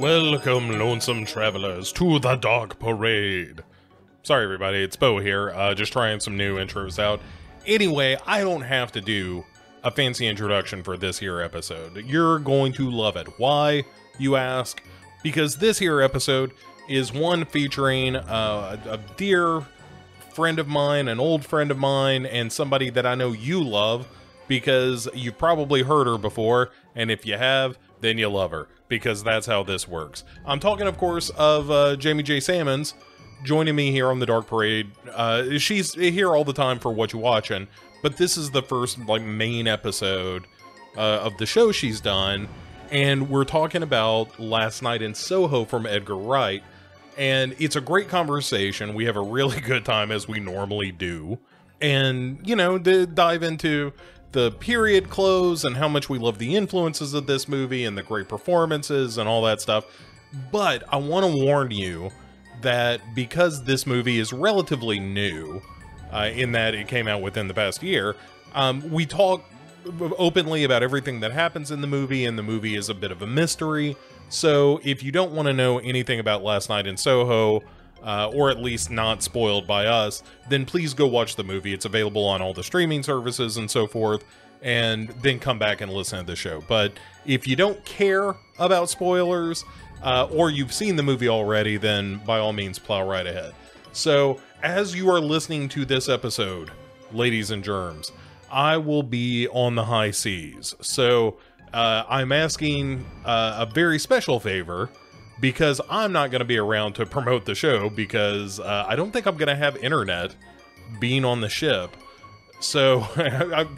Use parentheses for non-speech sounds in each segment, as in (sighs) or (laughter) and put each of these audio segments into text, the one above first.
Welcome, lonesome travelers, to the Dark Parade. Sorry, everybody, it's Bo here, uh, just trying some new intros out. Anyway, I don't have to do a fancy introduction for this here episode. You're going to love it. Why, you ask? Because this here episode is one featuring uh, a dear friend of mine, an old friend of mine, and somebody that I know you love because you've probably heard her before, and if you have, then you love her because that's how this works. I'm talking, of course, of uh, Jamie J. Sammons joining me here on the Dark Parade. Uh, she's here all the time for what you're watching, but this is the first like main episode uh, of the show she's done, and we're talking about Last Night in Soho from Edgar Wright. And it's a great conversation. We have a really (laughs) good time as we normally do. And, you know, dive into the period clothes and how much we love the influences of this movie and the great performances and all that stuff. But I want to warn you that because this movie is relatively new, uh, in that it came out within the past year, um, we talk openly about everything that happens in the movie, and the movie is a bit of a mystery. So if you don't want to know anything about Last Night in Soho, uh, or at least not spoiled by us, then please go watch the movie. It's available on all the streaming services and so forth, and then come back and listen to the show. But if you don't care about spoilers, uh, or you've seen the movie already, then by all means plow right ahead. So, as you are listening to this episode, ladies and germs, I will be on the high seas. So, uh, I'm asking uh, a very special favor because I'm not going to be around to promote the show because uh, I don't think I'm going to have internet being on the ship. So (laughs)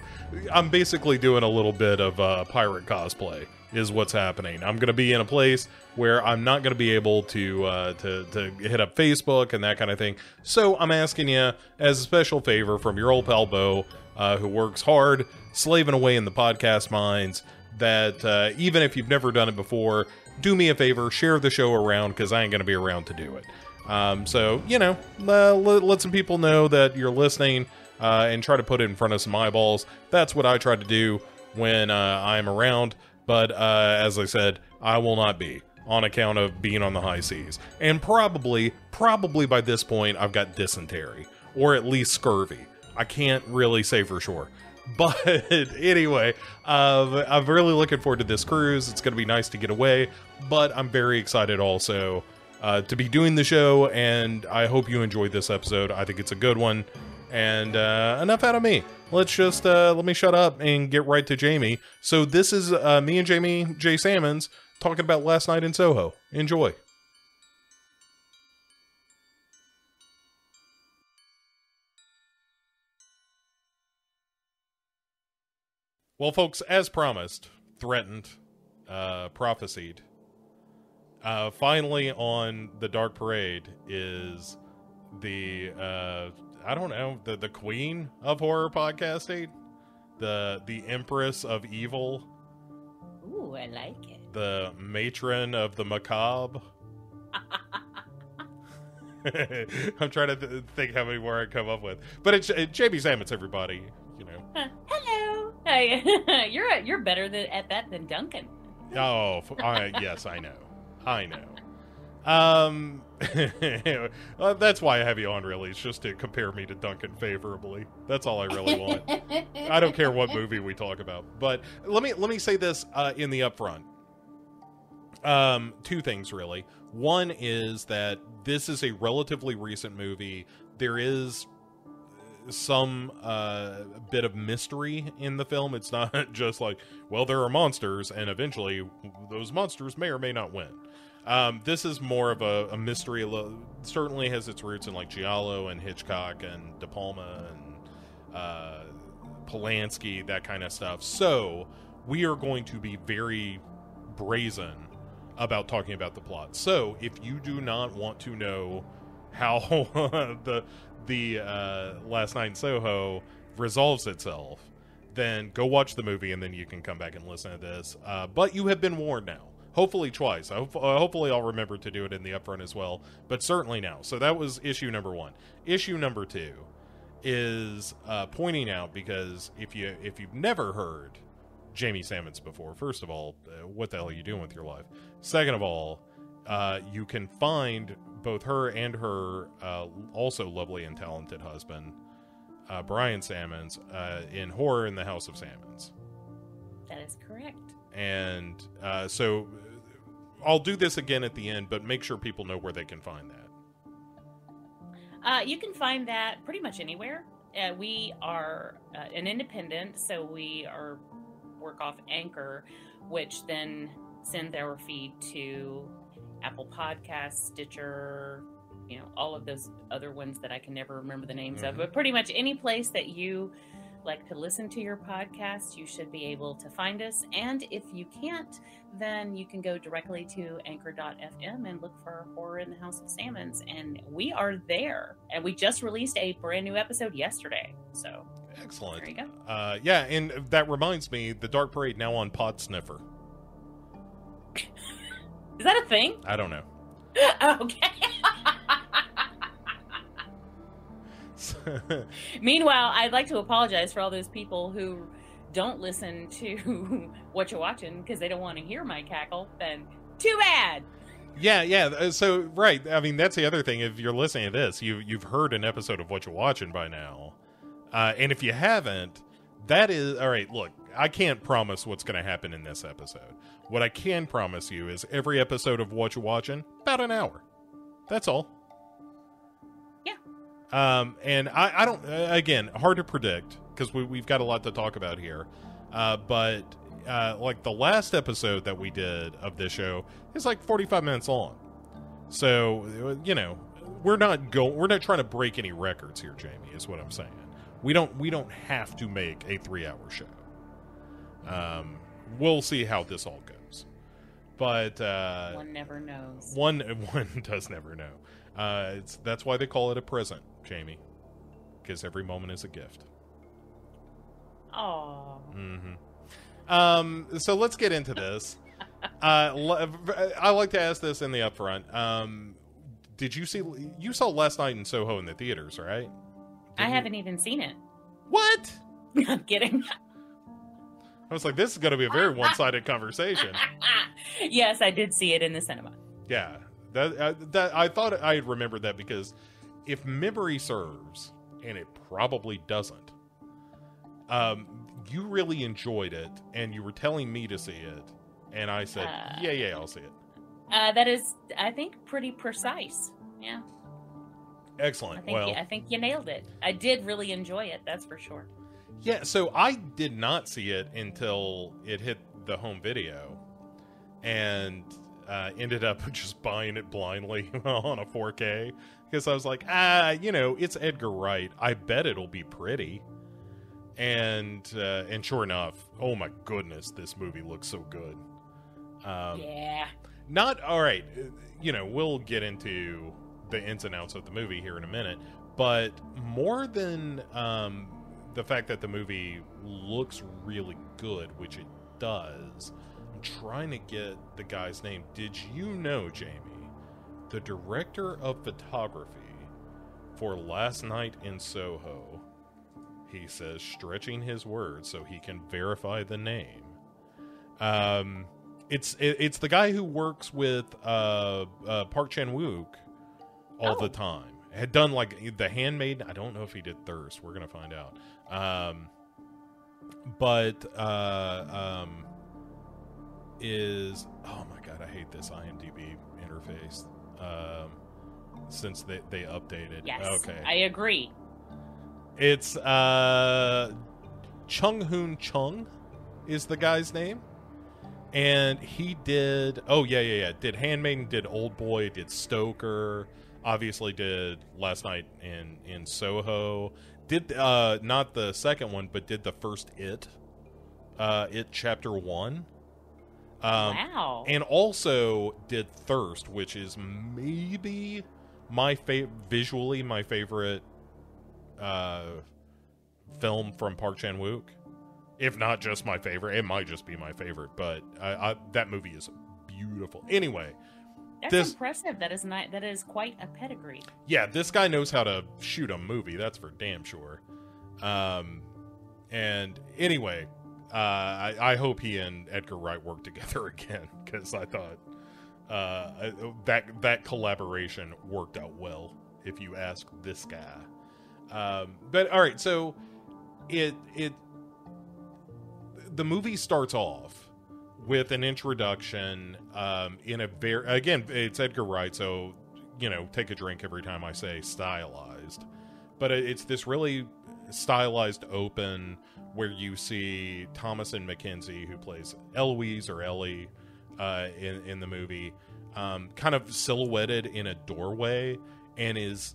I'm, basically doing a little bit of uh, pirate cosplay is what's happening. I'm going to be in a place where I'm not going to be able to, uh, to to hit up Facebook and that kind of thing. So I'm asking you as a special favor from your old pal Bo, uh, who works hard, slaving away in the podcast mines, that uh, even if you've never done it before, do me a favor, share the show around because I ain't going to be around to do it. Um, so, you know, uh, let, some people know that you're listening uh, and try to put it in front of some eyeballs. That's what I try to do when uh, I'm around. But uh, as I said, I will not be on account of being on the high seas. And probably, probably by this point, I've got dysentery or at least scurvy. I can't really say for sure. (laughs) But anyway, uh, I'm really looking forward to this cruise. It's going to be nice to get away, but I'm very excited also uh, to be doing the show, and I hope you enjoyed this episode. I think it's a good one. And uh, enough out of me. Let's just uh, let me shut up and get right to Jamie. So this is uh, me and Jamie J. Sammons talking about last night in Soho. Enjoy. Well, folks, as promised, threatened, uh, prophesied, uh, finally on the Dark Parade is the uh, I don't know the the queen of horror podcasting, the the empress of evil. Ooh, I like it. The matron of the macabre. (laughs) I'm trying to th- think how many more I come up with, but it's, it's Jamie Sammons, everybody. You know. (laughs) You're you're better than, at that than Duncan. Oh, I, yes, I know, I know. Um, well, (laughs) that's why I have you on. Really, it's just to compare me to Duncan favorably. That's all I really want. I don't care what movie we talk about. But let me let me say this uh, in the upfront. Um, two things really. One is that this is a relatively recent movie. There is some uh, bit of mystery in the film. It's not (laughs) just like, well, there are monsters, and eventually those monsters may or may not win. Um, this is more of a, a mystery. Certainly has its roots in like Giallo and Hitchcock and De Palma and uh, Polanski, that kind of stuff. So we are going to be very brazen about talking about the plot. So if you do not want to know how (laughs) the the uh, Last Night in Soho resolves itself, then go watch the movie and then you can come back and listen to this. Uh, but you have been warned now. Hopefully twice. Hope, uh, hopefully I'll remember to do it in the upfront as well. But certainly now. So that was issue number one. Issue number two is uh, pointing out because if you if you've never heard Jamie Sammons before, first of all, uh, what the hell are you doing with your life? Second of all, uh, you can find both her and her uh, also lovely and talented husband, uh, Brian Sammons, uh, in Horror in the House of Sammons. That is correct. And uh, so I'll do this again at the end, but make sure people know where they can find that. Uh, you can find that pretty much anywhere. Uh, we are uh, an independent, so we are work off Anchor, which then sends our feed to Apple Podcasts, Stitcher, you know, all of those other ones that I can never remember the names Mhm. of. But pretty much any place that you like to listen to your podcast, you should be able to find us. And if you can't, then you can go directly to anchor.fm and look for Horror in the House of Sammons. And we are there. And we just released a brand new episode yesterday. So Excellent. there you go. Uh, yeah, and that reminds me, the Dark Parade now on Pod Sniffer. Is that a thing? I don't know. (laughs) okay. (laughs) Meanwhile, I'd like to apologize for all those people who don't listen to (laughs) what you're watching because they don't want to hear my cackle. Then too bad. yeah, yeah. uh, So right, I mean that's the other thing. If you're listening to this, you you've heard an episode of what you're watching by now, uh, and if you haven't, that is all right. Look, I can't promise what's going to happen in this episode. What I can promise you is every episode of what you're watching about an hour. That's all. Yeah. Um, and I, I don't. Uh, again, hard to predict because we, we've got a lot to talk about here. Uh, but uh, like the last episode that we did of this show is like 45 minutes long. So uh, you know, we're not go we're not trying to break any records here, Jamie. Is what I'm saying. We don't we don't have to make a three hour show. Um, we'll see how this all goes. But uh, One never knows. one (laughs) one does never know. Uh, it's that's why they call it a present, Jamie, because every moment is a gift. Oh, hmm Um, so let's get into this. (laughs) uh, I like to ask this in the upfront. Um, did you see? You saw last night in Soho in the theaters, right? I Did you- haven't even seen it. What? (laughs) I'm kidding. I was like, this is going to be a very one-sided conversation. (laughs) yes, I did see it in the cinema. Yeah, that uh, that I thought I had remembered that because if memory serves, and it probably doesn't, um, you really enjoyed it, and you were telling me to see it, and I said, Uh, yeah, yeah, I'll see it. Uh, that is, I think, pretty precise. Yeah, I Excellent. think well, I think you nailed it. I did really enjoy it. That's for sure. Yeah. So I did not see it until it hit the home video, and uh, ended up (laughs) just buying it blindly (laughs) on a 4K because I was like, ah, you know, it's Edgar Wright. I bet it'll be pretty. And uh, and sure enough, oh my goodness, this movie looks so good. Um, yeah. not all right uh, you know we'll get into the ins and outs of the movie here in a minute but more than um, the fact that the movie looks really good which it does i'm trying to get the guy's name did you know jamie the director of photography for last night in soho he says stretching his words so he can verify the name um it's it, it's the guy who works with uh, uh Park Chan Wook all the Oh. time. Had done like The Handmaid. I don't know if he did Thirst. We're gonna find out. Um, but uh, um, is oh my god, I hate this IMDb interface. Um, since they they updated. Yes. Okay. I agree. It's uh Chung Hoon Chung is the guy's name. And he did oh yeah, yeah, yeah. Did Handmaiden, did Old Boy, did Stoker, obviously did Last Night in in Soho. Did uh not the second one, but did the first It. Uh It chapter one. Um wow. and also did Thirst, which is maybe my favorite visually my favorite uh film from Park Chan Wook. If not just my favorite, it might just be my favorite. But I, I, that movie is beautiful. Anyway, That's this- impressive. That is not. That is quite a pedigree. yeah, this guy knows how to shoot a movie. That's for damn sure. Um, and anyway, uh, I, I hope he and Edgar Wright work (laughs) together again because I thought uh, that that collaboration worked out well, if you ask this guy. Um, but all right, so it it the movie starts off with an introduction um, in a very again it's Edgar Wright, so you know take a drink every time I say stylized, but it's this really stylized open where you see Thomasin McKenzie who plays Eloise or Ellie uh, in in the movie, um, kind of silhouetted in a doorway and is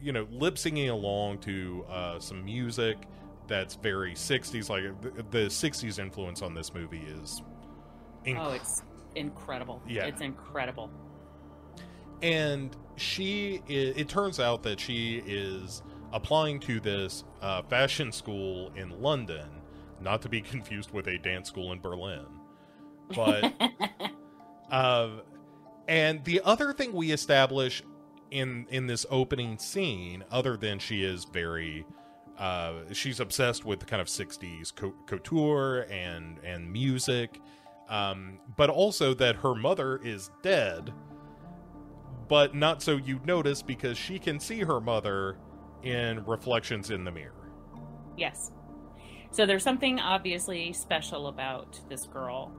you know lip singing along to uh, some music that's very 60s like the, the 60s influence on this movie is inc- oh it's incredible. Yeah. It's incredible. And she it turns out that she is applying to this uh, fashion school in london not to be confused with a dance school in berlin. But uh, (laughs) and the other thing we establish in in this opening scene other than she is very uh, she's obsessed with the kind of 60s couture and and music um, but also that her mother is dead. But not so you'd notice because she can see her mother in reflections in the mirror. Yes. So there's something obviously special about this girl.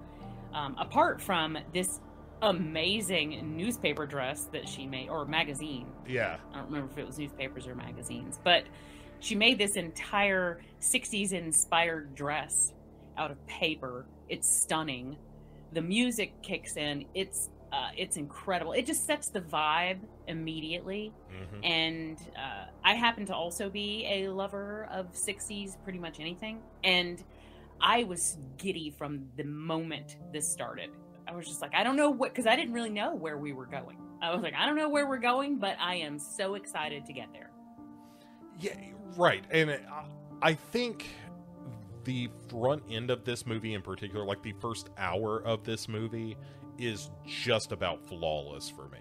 Um, apart from this amazing newspaper dress that she made or magazine. Yeah. I don't remember if it was newspapers or magazines but she made this entire 60s inspired dress out of paper. It's stunning. The music kicks in. It's uh, it's incredible. It just sets the vibe immediately. Mm-hmm. And uh, I happen to also be a lover of 60s, pretty much anything. And I was giddy from the moment this started. I was just like, I don't know what, because I didn't really know where we were going. I was like, I don't know where we're going, but I am so excited to get there. Yeah, right. And I think the front end of this movie in particular, like the first hour of this movie, is just about flawless for me.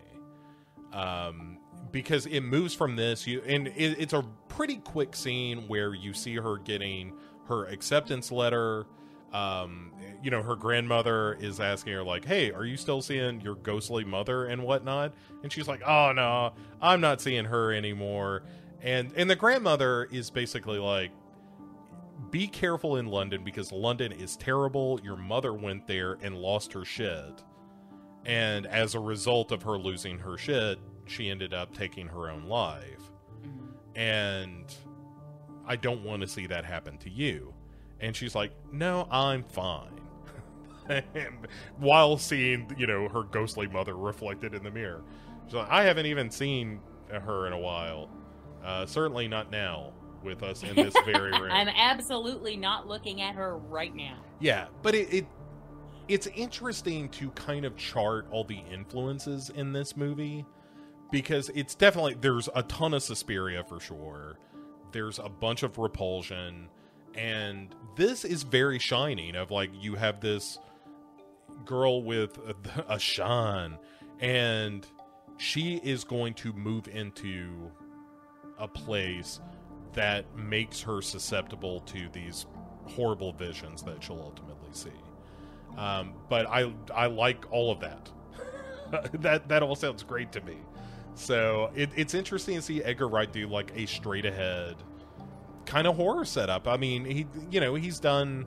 Um, because it moves from this, you and it, it's a pretty quick scene where you see her getting her acceptance letter. Um, you know, her grandmother is asking her like, "Hey, are you still seeing your ghostly mother and whatnot?" And she's like, "Oh no, I'm not seeing her anymore." and and the grandmother is basically like be careful in London because London is terrible. Your mother went there and lost her shit. And as a result of her losing her shit, she ended up taking her own life. Mm-hmm. And I don't want to see that happen to you. And she's like, No, I'm fine. and (laughs) while seeing, you know, her ghostly mother reflected in the mirror, she's like, I haven't even seen her in a while. Uh, certainly not now with us in this very (laughs) room. I'm absolutely not looking at her right now. Yeah, but it, it it's interesting to kind of chart all the influences in this movie because it's definitely there's a ton of Suspiria for sure. There's a bunch of repulsion and this is very shining of like you have this girl with (laughs) a, a Shan and she is going to move into a place that makes her susceptible to these horrible visions that she'll ultimately see. Um, but I I like all of that. (laughs) that that all sounds great to me. So it, it's interesting to see Edgar Wright do like a straight ahead kind of horror setup. I mean, he you know he's done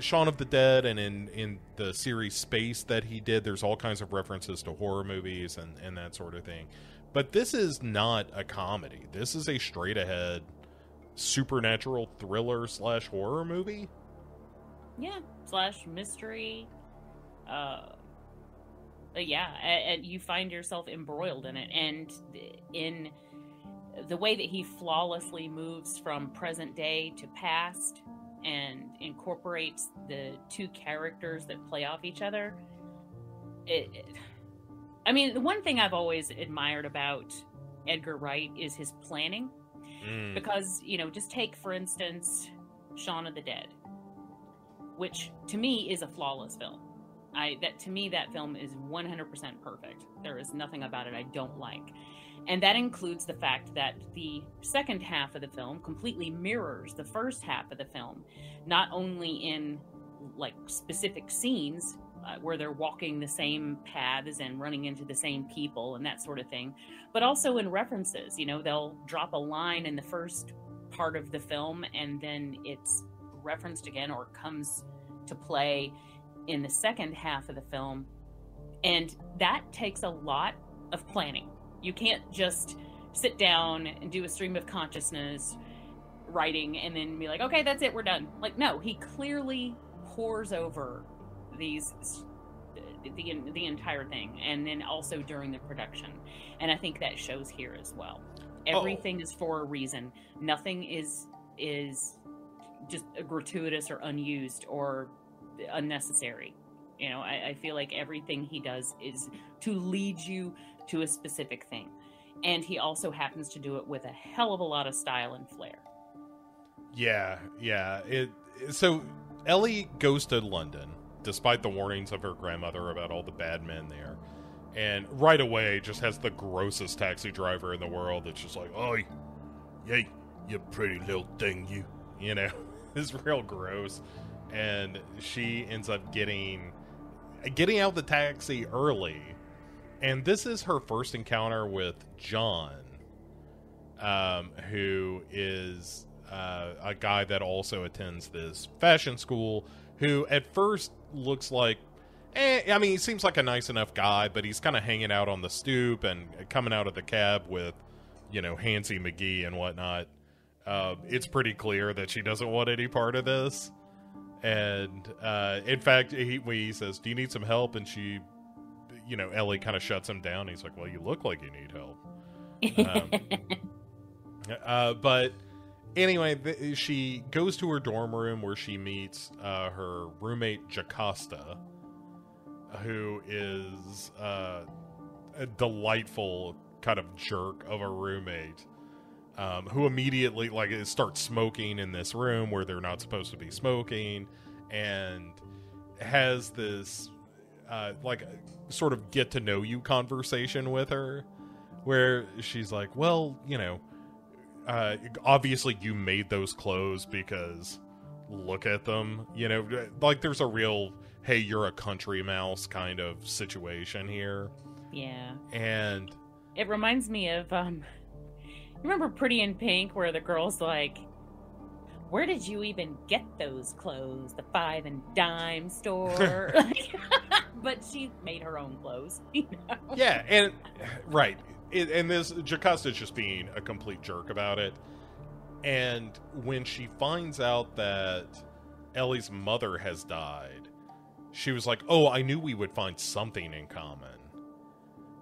Shaun of the Dead, and in in the series Spaced that he did, there's all kinds of references to horror movies and and that sort of thing. But this is not a comedy. This is a straight ahead supernatural thriller slash horror movie. Yeah, slash mystery. Uh, yeah, and you find yourself embroiled in it, and in the way that he flawlessly moves from present day to past and incorporates the two characters that play off each other. It I mean, the one thing I've always admired about Edgar Wright is his planning. Mm. Because, you know, just take, for instance, Shaun of the Dead, which to me is a flawless film. I that to me that film is 100% perfect. There is nothing about it I don't like. And that includes the fact that the second half of the film completely mirrors the first half of the film, not only in like specific scenes Uh, where they're walking the same paths and running into the same people and that sort of thing, but also in references. You know, they'll drop a line in the first part of the film and then it's referenced again or comes to play in the second half of the film. And that takes a lot of planning. You can't just sit down and do a stream of consciousness writing and then be like, okay, that's it, we're done. Like, no, he clearly pours over these the the entire thing, and then also during the production, and I think that shows here as well. Oh. Everything is for a reason. Nothing is is just gratuitous or unused or unnecessary. You know, I, I feel like everything he does is to lead you to a specific thing, and he also happens to do it with a hell of a lot of style and flair. Yeah, yeah. It so Ellie goes to London despite the warnings of her grandmother about all the bad men there. And right away just has the grossest taxi driver in the world that's just like, "Oh, yay, you pretty little thing, you." You know, (laughs) it's real gross. And she ends up getting getting out of the taxi early. And this is her first encounter with John, um, who is uh, a guy that also attends this fashion school who at first looks like eh, I mean, he seems like a nice enough guy, but he's kind of hanging out on the stoop and coming out of the cab with, you know, Hansy McGee and whatnot. Uh, it's pretty clear that she doesn't want any part of this. And uh, in fact, he, he says, Do you need some help? And she, you know, Ellie kind of shuts him down. He's like, Well, you look like you need help. Um, (laughs) uh, but anyway, th- she goes to her dorm room where she meets uh, her roommate Jocasta, who is uh, a delightful kind of jerk of a roommate. Um, who immediately like starts smoking in this room where they're not supposed to be smoking, and has this uh, like sort of get to know you conversation with her, where she's like, "Well, you know, uh, obviously you made those clothes because look at them you know like there's a real hey you're a country mouse kind of situation here Yeah. and It reminds me of um you remember Pretty in Pink where the girl's like where did you even get those clothes? The five and dime store. (laughs) (laughs) But she made her own clothes. (laughs) You know? yeah and right it, and this Jocasta's just being a complete jerk about it. And when she finds out that Ellie's mother has died she was like oh I knew we would find something in common.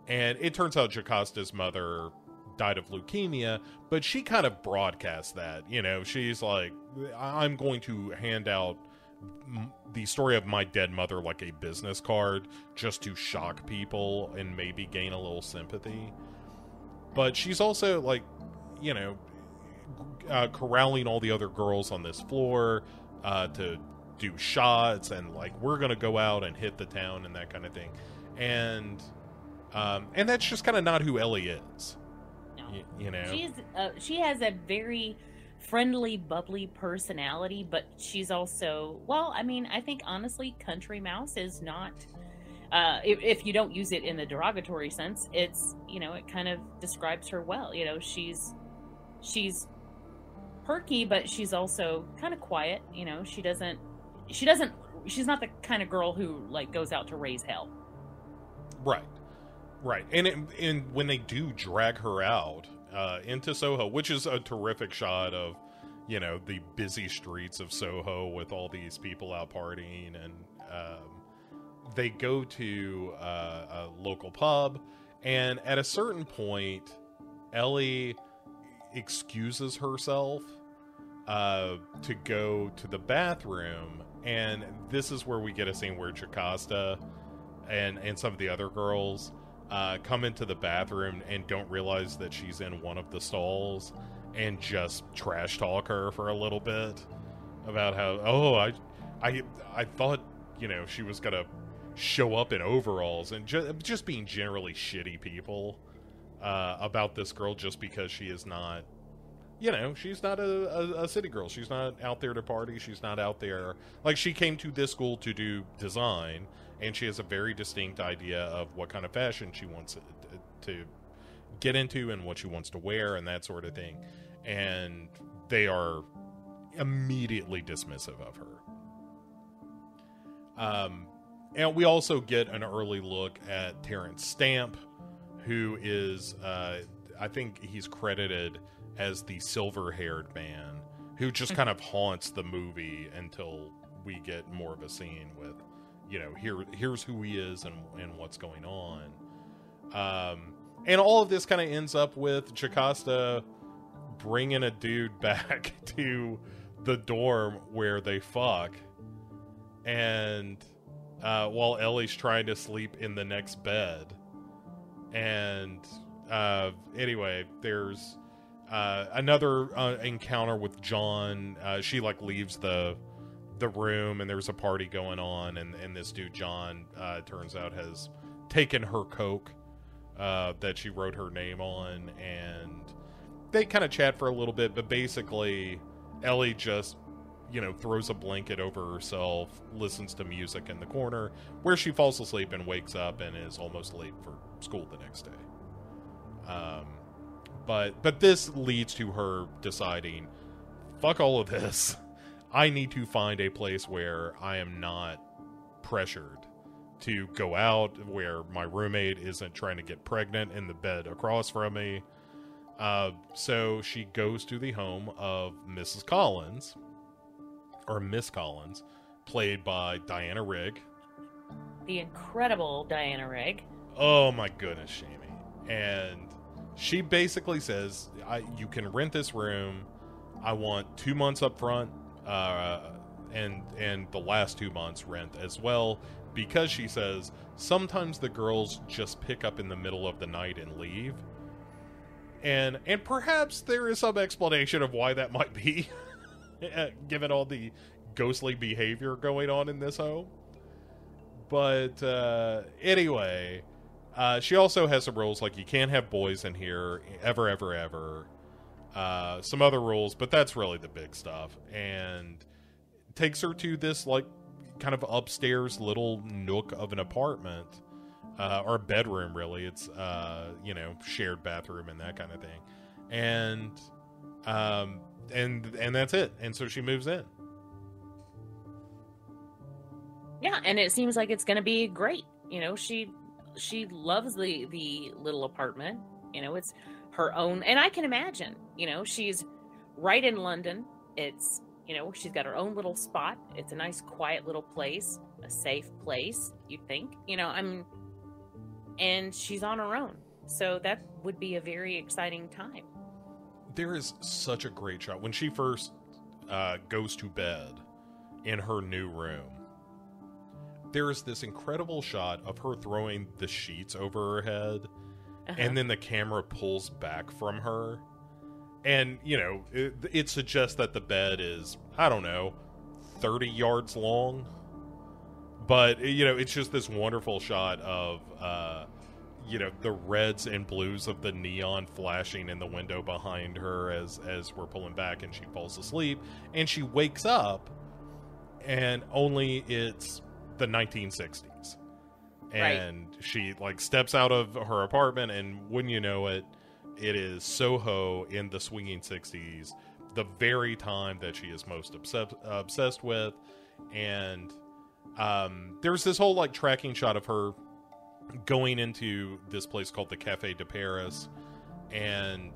And it turns out Jocasta's mother died of leukemia but she kind of broadcasts that you know? She's like I'm going to hand out the story of my dead mother like a business card just to shock people and maybe gain a little sympathy but she's also like you know uh, corralling all the other girls on this floor uh, to do shots and like we're gonna go out and hit the town and that kind of thing and um, and that's just kind of not who ellie is No. y- you know She's uh, she has a very friendly, bubbly personality, but she's also well. I mean, I think honestly, country mouse is not. Uh, if, if you don't use it in the derogatory sense, it's you know it kind of describes her well. You know, she's she's perky, but she's also kind of quiet. You know, she doesn't she doesn't she's not the kind of girl who like goes out to raise hell. Right, right, and it, and when they do drag her out uh, into Soho, which is a terrific shot of, you know, the busy streets of Soho with all these people out partying, and um, they go to uh, a local pub, and at a certain point, Ellie excuses herself uh, to go to the bathroom, and this is where we get a scene where Jocasta and and some of the other girls uh, come into the bathroom and don't realize that she's in one of the stalls and just trash talk her for a little bit about how oh I I I thought you know she was gonna show up in overalls and ju- just being generally shitty people uh, about this girl just because she is not you know, she's not a, a, a city girl. She's not out there to party. She's not out there like she came to this school to do design, and she has a very distinct idea of what kind of fashion she wants to get into and what she wants to wear and that sort of thing. And they are immediately dismissive of her. Um, and we also get an early look at Terence Stamp, who is, uh, I think he's credited as the silver haired man who just kind of haunts the movie until we get more of a scene with, you know, here here's who he is and, and what's going on. Um, and all of this kind of ends up with Jocasta bringing a dude (laughs) back to the dorm where they fuck. And uh, while Ellie's trying to sleep in the next bed. And uh, anyway, there's uh, another uh, encounter with John. Uh, she like leaves the the room, and there's a party going on, and and this dude John uh, turns out has taken her coke uh, that she wrote her name on, and they kind of chat for a little bit, but basically Ellie just you know throws a blanket over herself, listens to music in the corner, where she falls asleep and wakes up and is almost late for school the next day. Um, but but this leads to her deciding, fuck all of this. I need to find a place where I am not pressured to go out, where my roommate isn't trying to get pregnant in the bed across from me. Uh, so she goes to the home of Mrs. Collins, or Miss Collins, played by Diana Rigg. The incredible Diana Rigg. Oh my goodness, Shamey. And she basically says, I, "You can rent this room. I want two months up front, uh, and and the last two months rent as well." Because she says sometimes the girls just pick up in the middle of the night and leave, and and perhaps there is some explanation of why that might be, (laughs) (laughs) given all the ghostly behavior going on in this home. But uh, anyway, uh, she also has some rules like you can't have boys in here ever, ever, ever. Uh, some other rules, but that's really the big stuff. And takes her to this like kind of upstairs little nook of an apartment uh, or bedroom. Really, it's uh, you know shared bathroom and that kind of thing. And um, and and that's it. And so she moves in. Yeah, and it seems like it's going to be great. You know, she she loves the the little apartment. You know, it's her own, and I can imagine. You know, she's right in London. It's you know she's got her own little spot. It's a nice, quiet little place, a safe place. You think? You know, I'm, and she's on her own, so that would be a very exciting time. There is such a great shot when she first uh, goes to bed in her new room there is this incredible shot of her throwing the sheets over her head uh-huh. and then the camera pulls back from her. And you know it, it, suggests that the bed is i don't know 30 yards long. But you know it's just this wonderful shot of uh you know the reds and blues of the neon flashing in the window behind her as as we're pulling back and she falls asleep. And she wakes up and only it's the 1960s and right. she like steps out of her apartment and wouldn't you know it it is soho in the swinging 60s the very time that she is most obsessed obsessed with. And um there's this whole like tracking shot of her going into this place called the cafe de paris and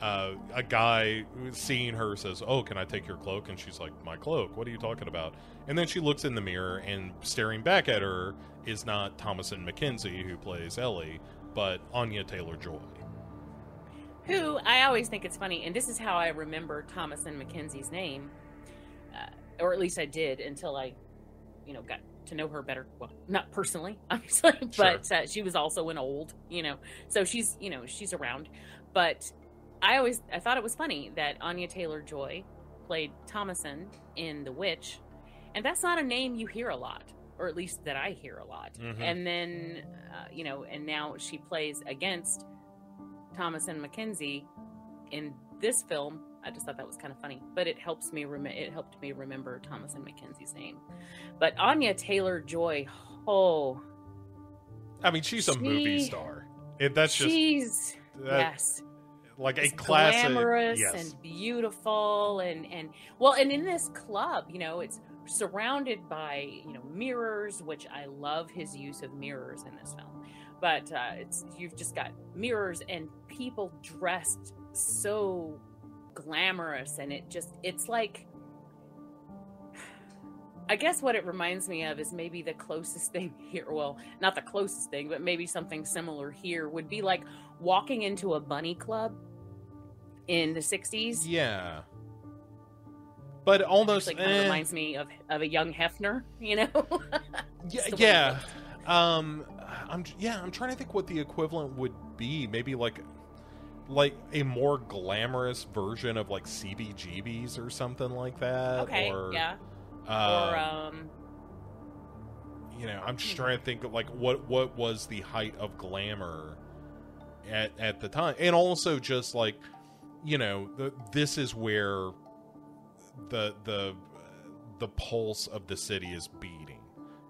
uh, a guy seeing her says, "Oh, can I take your cloak?" And she's like, "My cloak? What are you talking about?" And then she looks in the mirror, and staring back at her is not Thomasin McKenzie, who plays Ellie, but Anya Taylor Joy. Who I always think it's funny, and this is how I remember Thomasin McKenzie's name, uh, or at least I did until I, you know, got to know her better. Well, not personally, (laughs) obviously, but sure. uh, she was also an old, you know, so she's, you know, she's around. But I always I thought it was funny that Anya Taylor Joy played Thomasin in The Witch, and that's not a name you hear a lot, or at least that I hear a lot. Mm-hmm. And then, uh, you know, and now she plays against Thomasin McKenzie in this film, I just thought that was kind of funny, but it helps me. Rem- it helped me remember Thomasin McKenzie's name. But Anya Taylor Joy, oh, I mean, she's a movie star. It, that's just she's that- yes, like a classic. glamorous yes. and beautiful, and and well, and in this club, you know, it's surrounded by you know mirrors, which I love his use of mirrors in this film. But uh, it's you've just got mirrors and people dressed so glamorous, and it just it's like. I guess what it reminds me of is maybe the closest (laughs) thing here. Well, not the closest thing, but maybe something similar here would be like walking into a bunny club in the 60s. Yeah. But almost Like eh, reminds me of of a young Hefner, (laughs) you know. yeah, Just the way he yeah. Um I'm yeah, I'm trying to think what the equivalent would be. Maybe like like a more glamorous version of like CBGBs or something like that Okay, or yeah. uh, or um you know, I'm just Hmm. trying to think of like what what was the height of glamour at at the time, and also just like you know, the, this is where the the the pulse of the city is beating.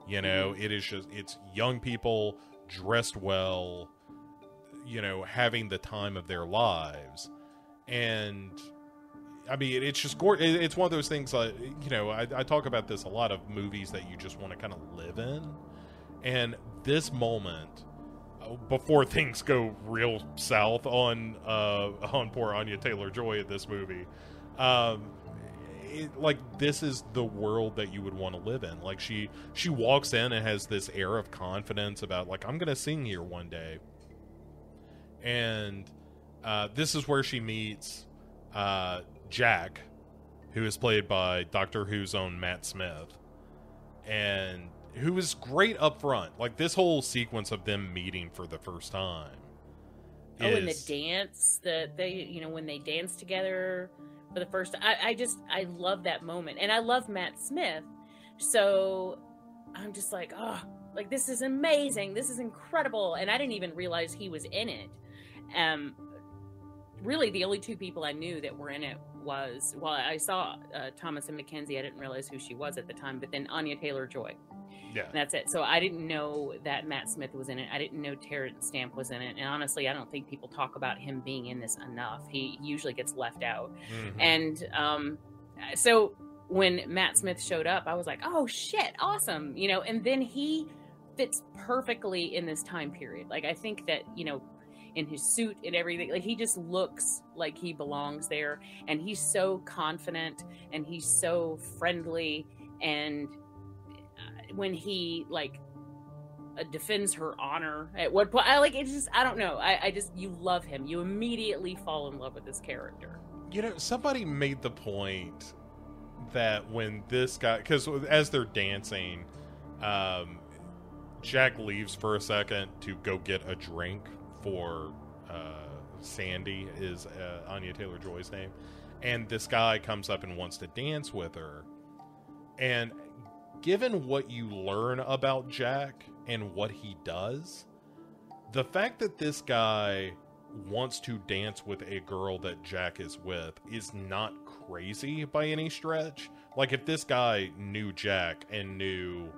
You know, Mm-hmm. it is just it's young people dressed well, you know, having the time of their lives, and I mean, it's just gor- it- It's one of those things. Uh, you know, I, I talk about this a lot of movies that you just want to kind of live in, and this moment uh, before things go real south on uh, on poor Anya Taylor Joy in this movie. Um, it, like this is the world that you would want to live in. Like she she walks in and has this air of confidence about like I'm gonna sing here one day, and uh, this is where she meets uh, Jack, who is played by Doctor Who's own Matt Smith, and who is great up front. Like this whole sequence of them meeting for the first time. oh, and the dance that they you know when they dance together for the first I, I just I love that moment. And I love Matt Smith. So I'm just like, oh, like this is amazing. This is incredible. And I didn't even realize he was in it. Um really the only two people I knew that were in it was well, I saw uh, Thomasin McKenzie. I didn't realize who she was at the time, but then Anya Taylor Joy. yeah. And that's it. So I didn't know that Matt Smith was in it. I didn't know Terence Stamp was in it. And honestly, I don't think people talk about him being in this enough. He usually gets left out. Mhm. And um, so when Matt Smith showed up, I was like, oh shit, awesome. You know, and then he fits perfectly in this time period. Like, I think that, you know, in his suit and everything, like he just looks like he belongs there. And he's so confident and he's so friendly. And uh, when he, like, uh, defends her honor at what point i like it's just i don't know I, I just you love him you immediately fall in love with this character You know, somebody made the point that when this guy, because as they're dancing, um, Jack leaves for a second to go get a drink for uh, Sandy, is uh, Anya Taylor Joy's name, and this guy comes up and wants to dance with her. And given what you learn about Jack and what he does, the fact that this guy wants to dance with a girl that Jack is with is not crazy by any stretch. Like if this guy knew Jack and knew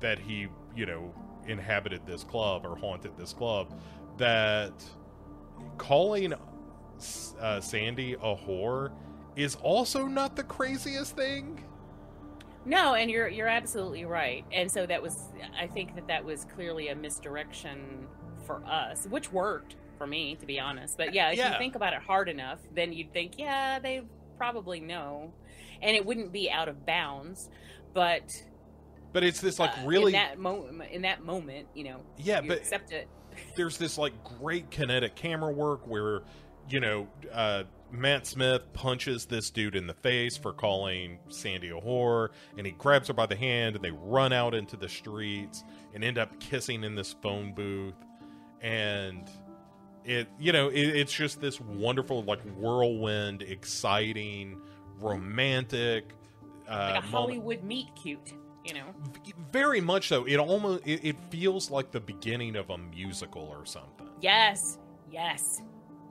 that he, you know, inhabited this club or haunted this club, that calling uh, Sandy a whore is also not the craziest thing. No, and you're you're absolutely right. And so that was I think that that was clearly a misdirection for us, which worked for me to be honest. But yeah, if Yeah. you think about it hard enough, then you'd think, yeah, they probably know. And it wouldn't be out of bounds, but But it's this like uh, really in that moment in that moment, you know, yeah, you but accept it. there's this like great kinetic camera work where you know uh, Matt Smith punches this dude in the face for calling Sandy a whore, and he grabs her by the hand, and they run out into the streets and end up kissing in this phone booth, and it you know it, it's just this wonderful like whirlwind, exciting, romantic. Uh, Like a moment Hollywood meet cute, you know. very much so it almost it, it feels like the beginning of a musical or something Yes. Yes.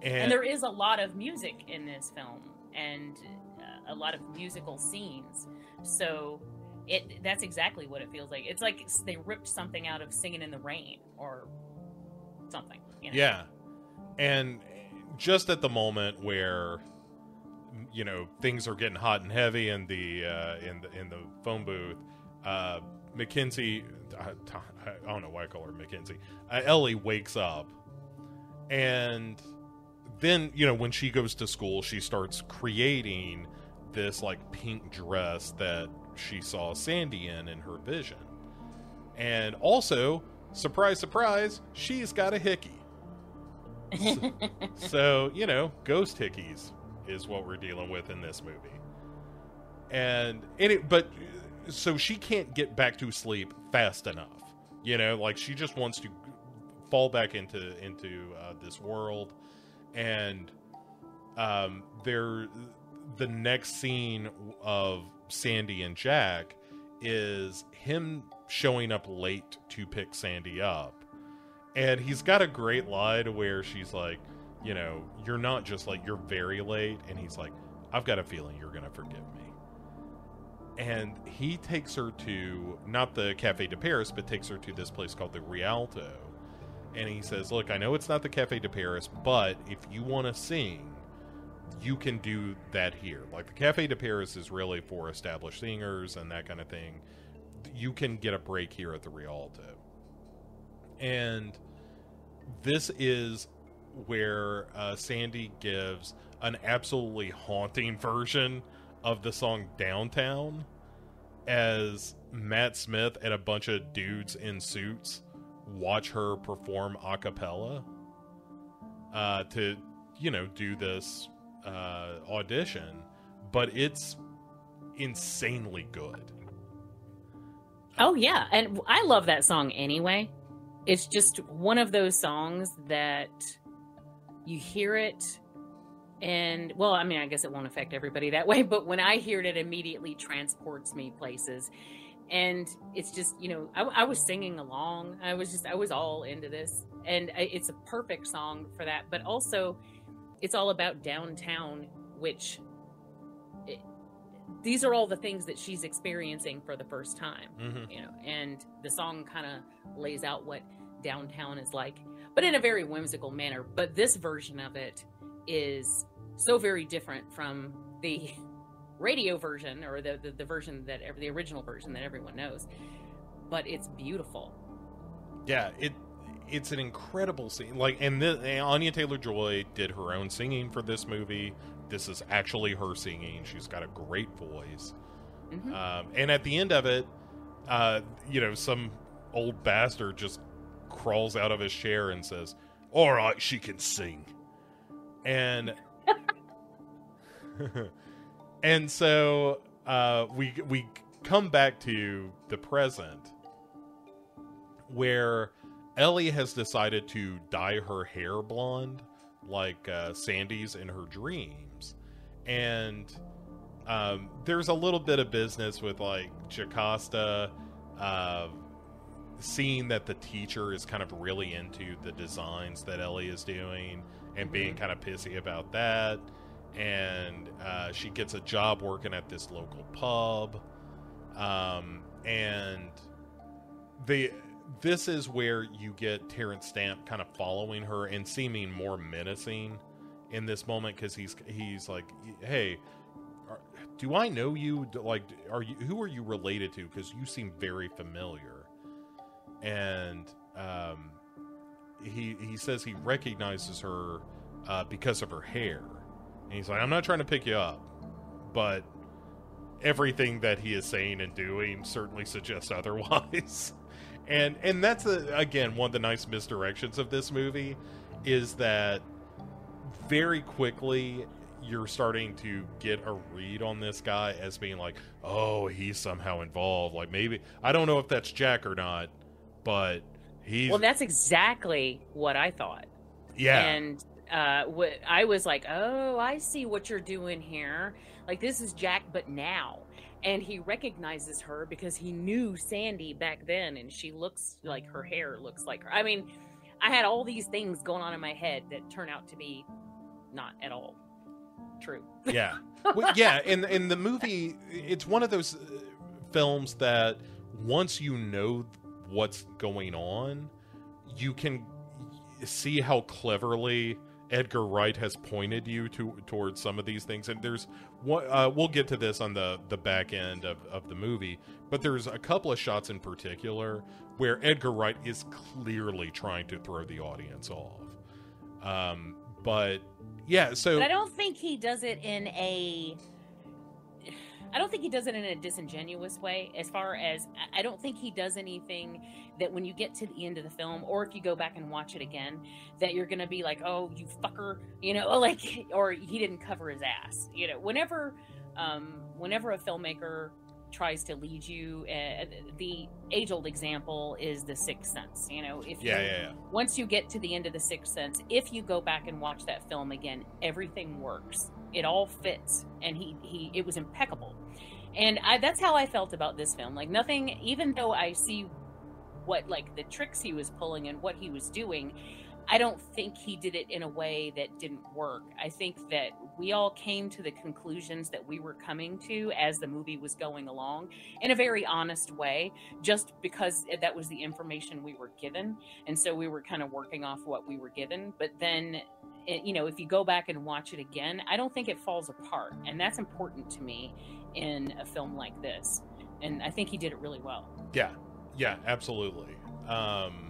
and, and there is a lot of music in this film and uh, a lot of musical scenes so it that's exactly what it feels like it's like they ripped something out of singing in the rain or something you know? yeah and just at the moment where you know things are getting hot and heavy in the uh, in the in the phone booth uh, McKenzie, I, I don't know why I call her McKenzie. Uh, Ellie wakes up, and then you know when she goes to school, she starts creating this like pink dress that she saw Sandy in in her vision, and also surprise, surprise, she's got a hickey. so, (laughs) so you know, ghost hickeys is what we're dealing with in this movie. And, and it, but so she can't get back to sleep fast enough. You know, like she just wants to fall back into into uh, this world, and um, there, the next scene of Sandy and Jack is him showing up late to pick Sandy up, and he's got a great line where she's like, you know, you're not just like you're very late, and he's like, I've got a feeling you're gonna forgive me and he takes her to not the Cafe de Paris, but takes her to this place called the Rialto. And he says, "Look, I know it's not the Cafe de Paris, but if you want to sing, you can do that here. Like the Cafe de Paris is really for established singers and that kind of thing. You can get a break here at the Rialto." And this is where uh, Sandy gives an absolutely haunting version of the song Downtown as Matt Smith and a bunch of dudes in suits watch her perform a cappella uh, to, you know, do this uh, audition, but it's insanely good. Oh, yeah. And I love that song anyway. It's just one of those songs that you hear it and well i mean i guess it won't affect everybody that way (laughs) but when i hear it it immediately transports me places. And it's just you know I, I, was singing along. I was just i was all into this. And it's a perfect song for that but also it's all about downtown which it, these are all the things that she's experiencing for the first time mm-hmm. you know and the song kind of lays out what downtown is like but in a very whimsical manner. But this version of it is so very different from the (laughs) radio version or the, the, the version that the original version that everyone knows but it's beautiful. Yeah it it's an incredible scene. Like and, the, anya taylor-joy did her own singing for this movie. This is actually her singing. She's got a great voice. Mm-hmm. um, and at the end of it uh, you know some old bastard just crawls out of his chair and says all right she can sing and (laughs) (laughs) and so uh, we we come back to the present where Ellie has decided to dye her hair blonde like uh, Sandy's in her dreams, and um, there's a little bit of business with like Jocasta. Uh, seeing that the teacher is kind of really into the designs that Ellie is doing and being mm-hmm. kind of pissy about that. And uh, she gets a job working at this local pub. Um, and they this is where you get Terence Stamp kind of following her and seeming more menacing in this moment because he's he's like, hey, are, do I know you? Like, are you who are you related to? Because you seem very familiar and um, he he says he recognizes her uh, because of her hair. And he's like, I'm not trying to pick you up, but everything that he is saying and doing certainly suggests (laughs) otherwise. and and that's a, again one of the nice misdirections of this movie is that very quickly you're starting to get a read on this guy as being like, oh, he's somehow involved. Like maybe I don't know if that's Jack or not, but he's well. That's exactly what I thought. Yeah, and uh, what I was like, oh, I see what you're doing here. Like this is Jack, but now. And he recognizes her because he knew Sandy back then, and she looks like her hair looks like her. I mean, I had all these things going on in my head that turn out to be not at all true. yeah, (laughs) well, yeah. In in the movie, it's one of those uh, films that once you know what's going on, you can see how cleverly Edgar Wright has pointed you to towards some of these things. And there's what uh, we'll get to this on the the back end of, of the movie, but there's a couple of shots in particular where Edgar Wright is clearly trying to throw the audience off. Um, but yeah, so But I don't think he does it in a. I don't think he does it in a disingenuous way. As far as I- don't think he does anything that when you get to the end of the film, or if you go back and watch it again, that you're gonna be like, "Oh, you fucker," you know, (laughs) like, or he didn't cover his ass. You know, whenever, um, whenever a filmmaker tries to lead you, uh, the age-old example is the Sixth Sense. You know, if yeah, you, yeah, yeah. once you get to the end of the sixth sense if you go back and watch that film again everything works it all fits and he he it was impeccable. And i that's how i felt about this film. Like nothing even though i see what like the tricks he was pulling and what he was doing i don't think he did it in a way that didn't work. I think that we all came to the conclusions that we were coming to as the movie was going along in a very honest way just because that was the information we were given. And so we were kind of working off what we were given. But then you know if you go back and watch it again i don't think it falls apart. And that's important to me in a film like this. And i think he did it really well. Yeah, yeah, absolutely. Um,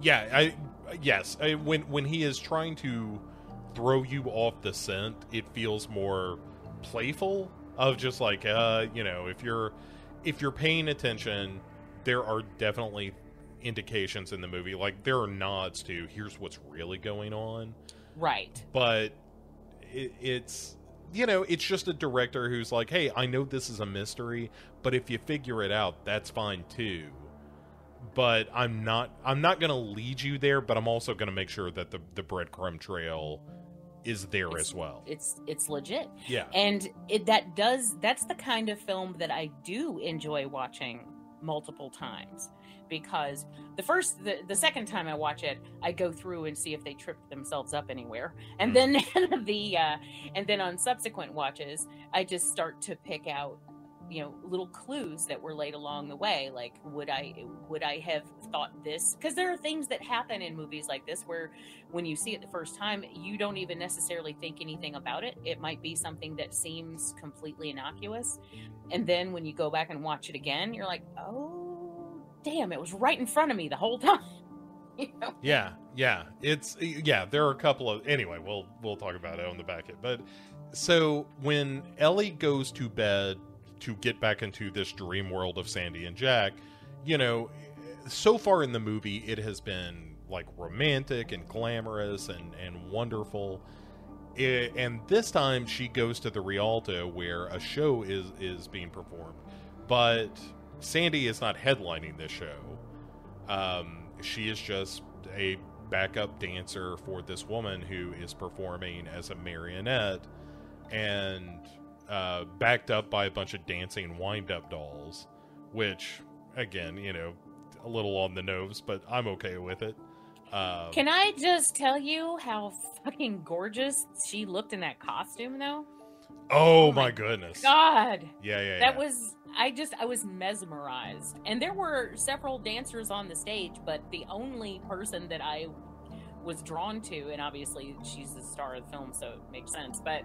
yeah, I yes, I, when when he is trying to throw you off the scent, it feels more playful. Of just like, uh, you know, if you're if you're paying attention, there are definitely indications in the movie. Like there are nods to here's what's really going on right but it, it's you know it's just a director who's like hey i know this is a mystery but if you figure it out that's fine too but i'm not i'm not going to lead you there but i'm also going to make sure that the the breadcrumb trail is there It's- as well. it's it's legit. Yeah. And it that does that's the kind of film that i do enjoy watching multiple times because the first the, the second time i watch it i go through and see if they tripped themselves up anywhere. And then (laughs) the uh and then on subsequent watches i just start to pick out you know little clues that were laid along the way like would i would i have thought this? Because there are things that happen in movies like this where when you see it the first time you don't even necessarily think anything about it. It might be something that seems completely innocuous. And mm-hmm. then when you go back and watch it again you're like oh damn it was right in front of me the whole (laughs) time. You know? Yeah, yeah. It's yeah, there are a couple of anyway, we'll we'll talk about it on the back end. But so when Ellie goes to bed to get back into this dream world of Sandy and Jack, you know, so far in the movie it has been like romantic and glamorous and and wonderful. I and this time she goes to the Rialto where a show is is being performed. But Sandy is not headlining this show. Um, she is just a backup dancer for this woman who is performing as a marionette and uh, backed up by a bunch of dancing wind up dolls, which, again, you know, a little on the nose, but I'm okay with it. Um, can i just tell you how fucking gorgeous she looked in that costume though oh oh my my goodness! god Yeah, yeah, that yeah. was i just i was mesmerized and there were several dancers on the stage but the only person that i was drawn to and obviously she's the star of the film so it makes sense but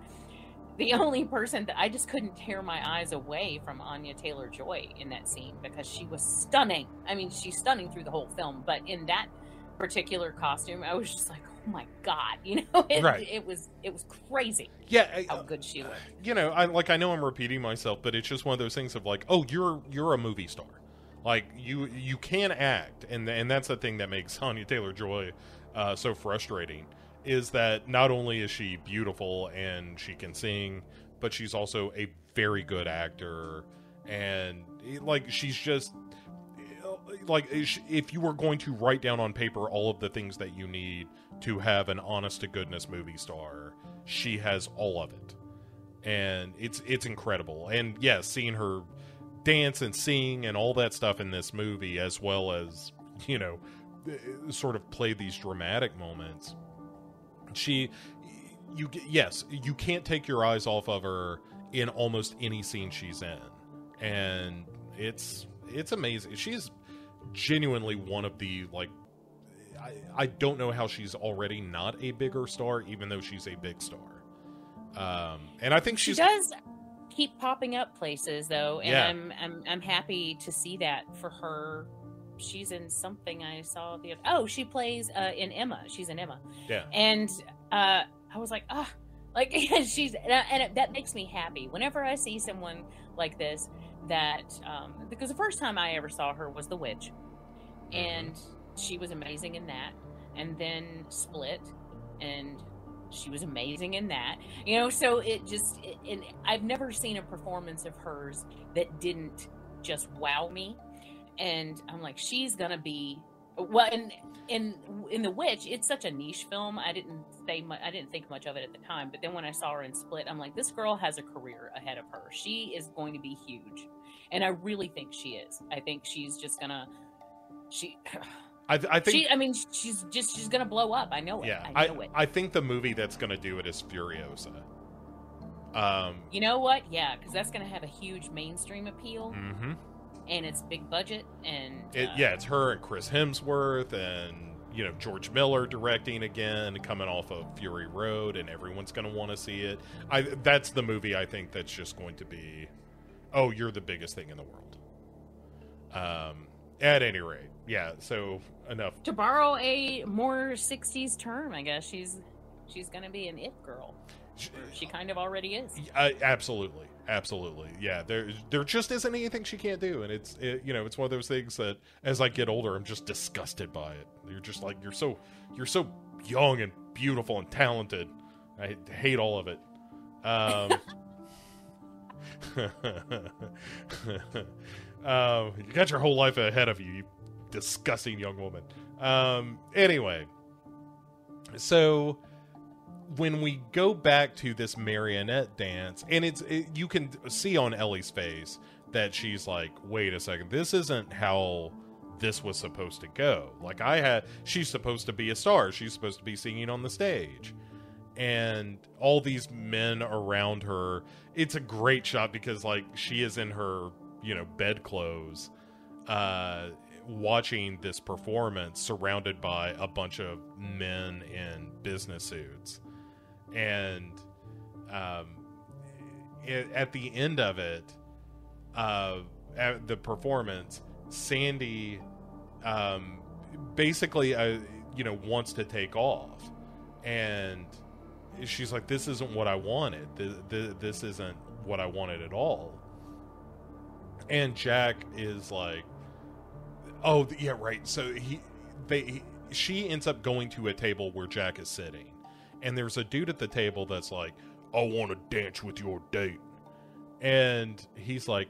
the (laughs) only person that i just couldn't tear my eyes away from anya taylor joy in that scene because she was stunning. I mean she's stunning through the whole film but in that particular costume i was just like oh my god (laughs) you know it, Right. it was it was crazy yeah, I- how good she looked you know, I like I know I'm repeating myself, but it's just one of those things of like, oh, you're you're a movie star, like you you can act, and and that's the thing that makes Anya Taylor Joy uh, so frustrating is that not only is she beautiful and she can sing, but she's also a very good actor, and like she's just like if you were going to write down on paper all of the things that you need to have an honest to goodness movie star she has all of it. And it's it's incredible. And yes seeing her dance and sing and all that stuff in this movie as well as you know sort of play these dramatic moments she you yes, you can't take your eyes off of her in almost any scene she's in, and it's it's amazing. She's genuinely one of the like. I, I don't know how she's already not a bigger star, even though she's a big star. Um, and I think she does keep popping up places though, and Yeah. I'm I'm I'm happy to see that for her. She's in something I saw the other. Oh, she plays uh, in Emma. She's in Emma, yeah. and uh, I was like, ah, like (laughs) she's and, I- and it, that makes me happy whenever I see someone like this. That um, because the first time I ever saw her was The Witch, and she was amazing in that, and then Split, and she was amazing in that. You know, so it just it, and I've never seen a performance of hers that didn't just wow me, and I'm like, she's gonna be well. And in in the witch, it's such a niche film. I didn't say much, I didn't think much of it at the time, but then when I saw her in Split, I'm like, this girl has a career ahead of her. She is going to be huge, and I really think she is. I think she's just gonna. She, I, th- I think she. I mean, she's just she's gonna blow up. I know it. yeah. I I know it. I think the movie that's going to do it is Furiosa. Um. You know what? Yeah, because that's going to have a huge mainstream appeal, mhm. And it's big budget, and It, uh, yeah, it's her and Chris Hemsworth and you know George Miller directing again, coming off of Fury Road, and everyone's going to want to see it. I that's the movie I think that's just going to be, oh, you're the biggest thing in the world. Um, at any rate, yeah. So enough. To borrow a more '60s term, I guess she's she's going to be an it girl. She kind of already is. Uh, absolutely, absolutely. Yeah, there there just isn't anything she can't do, and it's it, you know it's one of those things that as I get older, I'm just disgusted by it. You're just like you're so you're so young and beautiful and talented. I hate all of it. Um, (laughs) um, you got your whole life ahead of you, you disgusting young woman. Um, anyway, so when we go back to this marionette dance and it's it, you can see on Ellie's face that she's like wait a second this isn't how this was supposed to go. Like I had she's supposed to be a star. She's supposed to be singing on the stage. And all these men around her it's a great shot because like she is in her you know bedclothes uh watching this performance surrounded by a bunch of men in business suits and um, it, at the end of it, uh, at the performance, Sandy um, basically, uh, you know, wants to take off, and she's like, "This isn't what I wanted. This, this isn't what I wanted at all." And Jack is like, "Oh, yeah, right." So he, they, he, she ends up going to a table where Jack is sitting and there's a dude at the table that's like, I want to dance with your date. And he's like,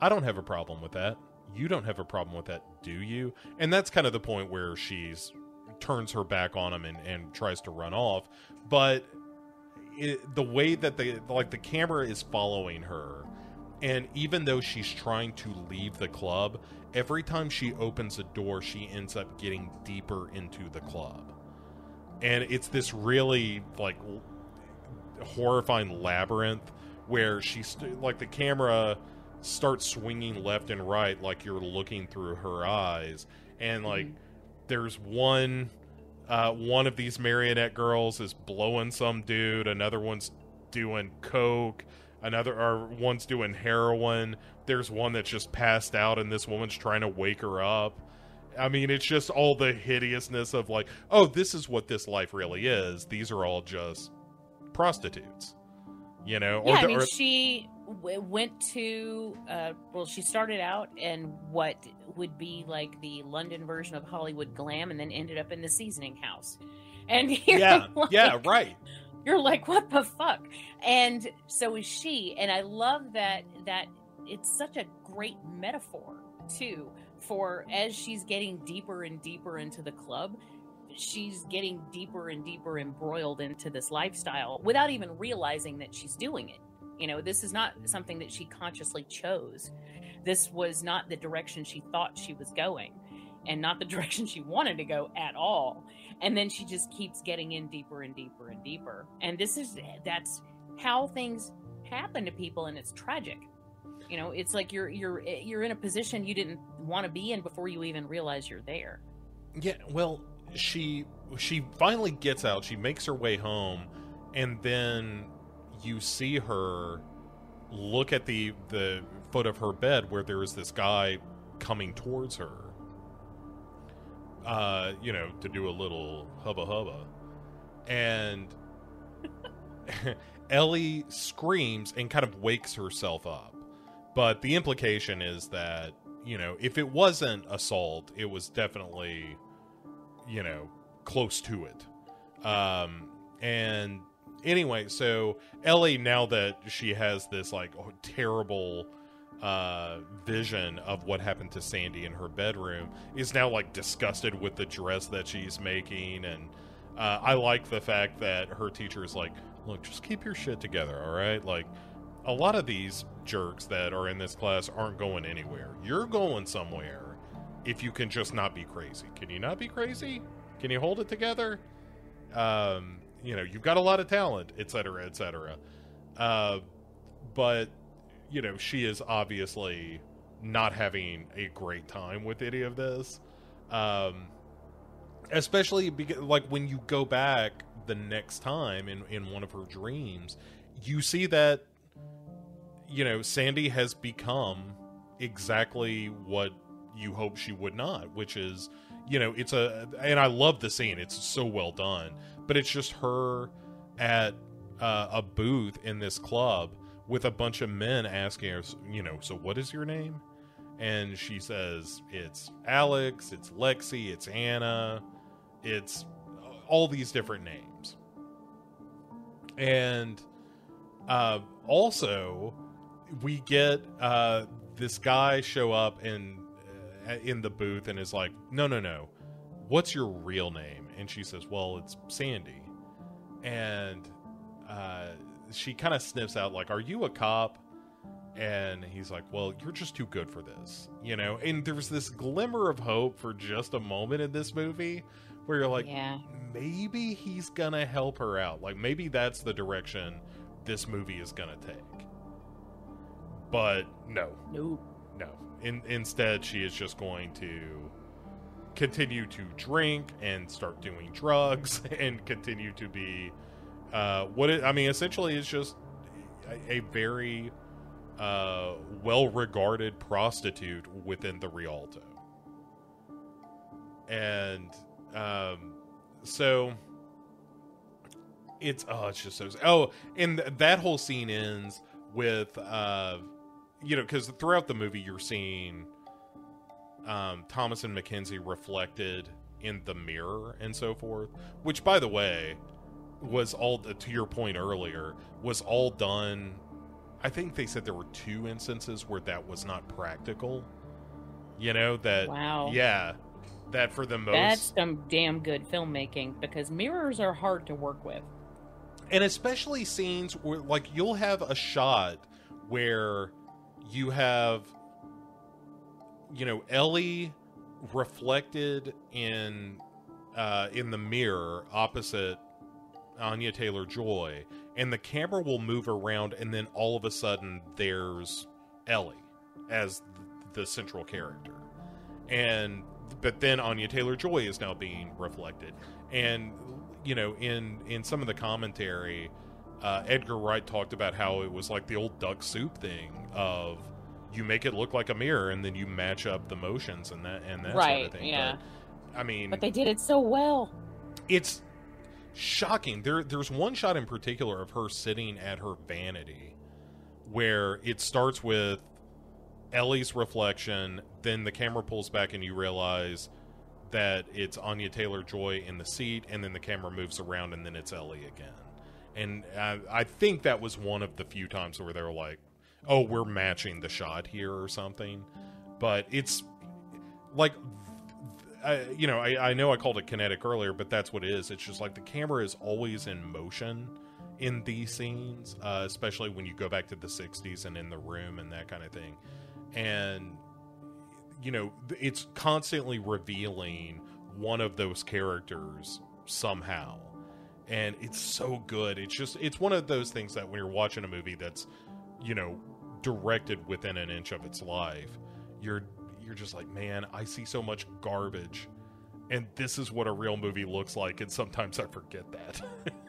I don't have a problem with that. You don't have a problem with that, do you? And that's kind of the point where she's turns her back on him and, and tries to run off. But it, the way that the like the camera is following her, and even though she's trying to leave the club, every time she opens a door, she ends up getting deeper into the club and it's this really like horrifying labyrinth where she's st- like the camera starts swinging left and right like you're looking through her eyes. And like there's one uh one of these marionette girls is blowing some dude another one's doing coke another or one's doing heroin. There's one that's just passed out and this woman's trying to wake her up I mean, it's just all the hideousness of like, oh, this is what this life really is. These are all just prostitutes, you know? Yeah, I the- mean, she w- went to uh, well, she started out in what would be like the London version of Hollywood glam, and then ended up in the seasoning house. And (laughs) you're yeah, like, yeah, right. you're like, what the fuck? And so is she. And I love that that it's such a great metaphor too for as she's getting deeper and deeper into the club, she's getting deeper and deeper embroiled into this lifestyle without even realizing that she's doing it. You know, this is not something that she consciously chose. This was not the direction she thought she was going. and not the (laughs) direction she wanted to go at all. And then she just keeps getting in deeper and deeper and deeper. And this is that's how things happen to people and it's tragic. You know, it's like you're you're you're in a position you didn't want to be in before you even realize you're there. Yeah, well, she she finally gets out. She makes her way home, and then you see her look at the the foot of her bed where there is this guy coming towards her. Uh, you know, to do a little hubba hubba, and (laughs) Ellie screams and kind of wakes herself up. But the implication is that you know, if it wasn't assault, it was definitely, you know, close to it. Um, and anyway, so Ellie, now that she has this like terrible uh, vision of what happened to Sandy in her bedroom, is now like disgusted with the dress that she's making. And uh, I like the fact that her teacher is like, look, just keep your shit together, all right? Like, a lot of these jerks that are in this class aren't going anywhere. You're going somewhere if you can just not be crazy. Can you not be crazy? Can you hold it together? Um, you know, you've got a lot of talent, etc., etc. Uh, but you know, she is obviously not having a great time with any of this. Um, especially because, like when you go back the next time in in one of her dreams, you see that you know Sandy has become exactly what you hope she would not, which is you know it's a and I love the scene. It's so well done, but it's just her at uh, a booth in this club with a bunch of men asking her, you know, so what is your name? And she says it's Alex, it's Lexi, it's Anna, it's all these different names. And uh, also, we get uh, this guy show up in uh, in the booth and is like, "No, no, no. What's your real name?" And she says, "Well, it's Sandy." And uh, she kind of sniffs out like, "Are you a cop?" And he's like, "Well, you're just too good for this." You know, and there's this glimmer of hope for just a moment in this movie where you're like, Yeah. maybe he's going to help her out. Like maybe that's the direction this movie is going to take. But no, Nope. no. In, instead, she is just going to continue to drink and start doing drugs (laughs) and continue to be uh, what it, I mean, essentially, is just a, a very uh, well regarded prostitute within the Rialto. And um, so it's oh, it's just so oh, and th- that whole scene ends with uh, you know, because throughout the movie you're seeing um, Thomasin McKenzie reflected in the mirror and so forth. Which, by the way, was all to your point earlier was all done. I think they said there were two instances where that was not practical. You know that. Wow. Yeah, that for the most That's some damn good filmmaking because mirrors are hard to work with. and especially scenes where like you'll have a shot where you have you know ellie reflected in uh in the mirror opposite anya taylor joy and the camera will move around and then all of a sudden there's ellie as the central character. And but then anya taylor joy is now being reflected. And you know in in some of the commentary uh, edgar wright talked about how it was like the old duck soup thing of you make it look like a mirror and then you match up the motions and that and that sort Right, of thing yeah. but, i mean But they did it so well. it's shocking. There, there's one shot in particular of her sitting at her vanity, where it starts with Ellie's reflection, then the camera pulls back and you realize that it's Anya Taylor Joy in the seat, and then the camera moves around and then it's Ellie again. And I, I think that was one of the few times where they were like, "Oh, we're matching the shot here" or something. But it's like I, you know, I, I know I called it kinetic earlier, but that's what it is. It's just like the camera is always in motion in these scenes, uh, especially when you go back to the 60s and in the room and that kind of thing. And you know, it's constantly revealing one of those characters somehow. And it's so good. It's just it's one of those things that when you're watching a movie that's, you know, directed within an inch of its life, you're you're just like, man, I see so much garbage. And this is what a real movie looks like, and sometimes I forget that. (laughs)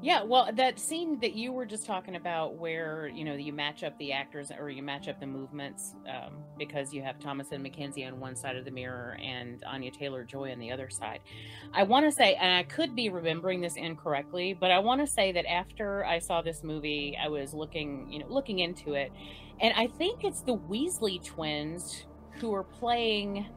Yeah, well, that scene that you were just talking about, where you know you match up the actors or you match up the movements, um, because you have Thomasin McKenzie on one side of the mirror and Anya Taylor Joy on the other side. I want to say, and I could be remembering this incorrectly, but I want to say that after I saw this movie, I was looking, you know, looking into it, and I think it's the Weasley twins who are playing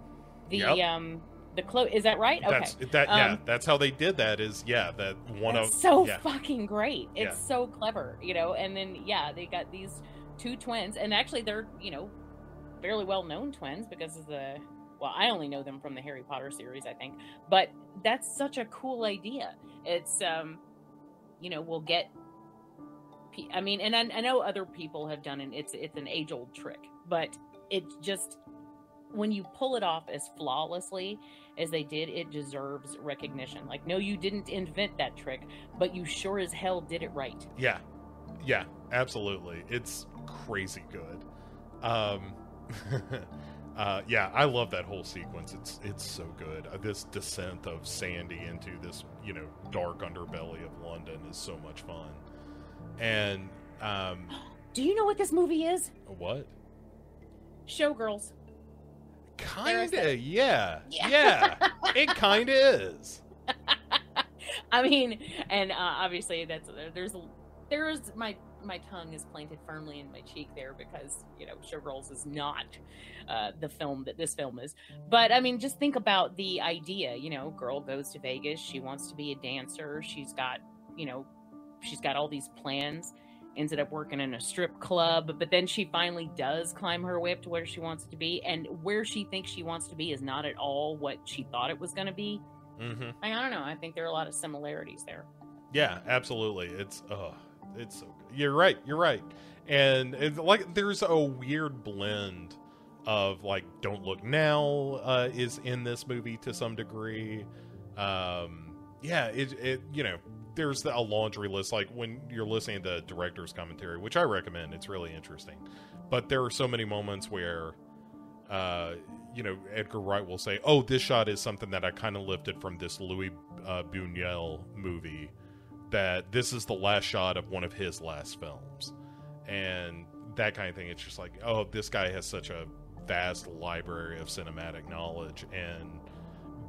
the Yep. um the clo. Is that right? Okay. That's that. Yeah, Um, that's how they did that. Is yeah, that one of so yeah, fucking great. It's Yeah. so clever, you know. And then yeah, they got these two twins, and actually they're you know fairly well known twins because of the. Well, I only know them from the Harry Potter series, I think. But that's such a cool idea. It's um, you know, we'll get. I mean, and I, I know other people have done it. It's it's an age old trick, but it just when you pull it off as flawlessly as they did, it deserves recognition. Like, no, you didn't invent that trick, but you sure as hell did it right. yeah, yeah, absolutely. It's crazy good. Um, (laughs) uh, yeah, I love that whole sequence. It's it's so good. Uh, this descent of Sandy into this you know dark underbelly of London is so much fun. And um, (gasps) Do you know what this movie is? what? Showgirls. There's Kinda, yeah, Yeah. yeah. (laughs) it kinda is. (laughs) I mean, and uh, obviously that's there's there's my my tongue is planted firmly in my cheek there because you know Showgirls is not uh, the film that this film is. But I mean, just think about the idea. You know, girl goes to Vegas. She wants to be a dancer. She's got you know, she's got all these plans. Ended up working in a strip club, but then she finally does climb her way up to where she wants to be, and where she thinks she wants to be is not at all what she thought it was going to be. hmm I don't know. I think there are a lot of similarities there. Yeah, absolutely. It's oh, it's so good. You're right. You're right. And it's like there's a weird blend of like Don't Look Now uh, is in this movie to some degree. Um, yeah, it it you know there's a laundry list like when you're listening to the director's commentary, which I recommend. It's really interesting. But there are so many moments where uh, you know, Edgar Wright will say, "Oh, this shot is something that I kind of lifted from this Louis uh, Buñuel movie. That this is the last shot of one of his last films, and that kind of thing. It's just like, oh, this guy has such a vast library of cinematic knowledge, and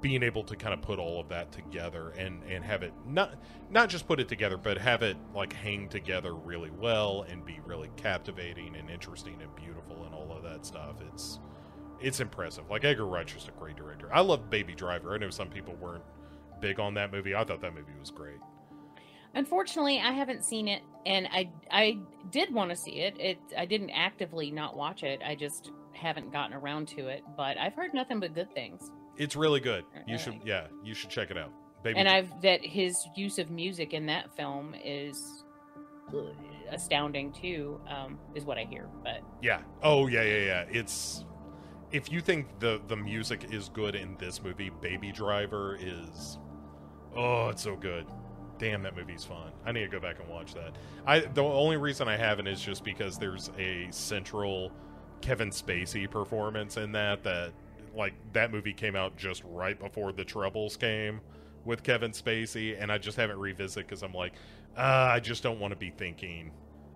being able to kind of put all of that together and and have it not not just put it together, but have it like hang together really well and be really captivating and interesting and beautiful and all of that stuff. It's it's impressive. Like Edgar Wright's just a great director. I love Baby Driver. I know some people weren't big on that movie. I thought that movie was great. Unfortunately, I haven't seen it, and I I did want to see it. It I didn't actively not watch it. I just haven't gotten around to it. But I've heard nothing but good things. It's really good. You should yeah, you should check it out. Baby and I've that his use of music in that film is astounding too. Um, is what I hear. But Yeah. Oh yeah, yeah, yeah. It's if you think the the music is good in this movie, Baby Driver is oh, it's so good. Damn, that movie's fun. I need to go back and watch that. I the only reason I haven't is just because there's a central Kevin Spacey performance in that that like that movie came out just right before the Troubles came with Kevin Spacey, and I just haven't revisited because I'm like, uh, I just don't want to be thinking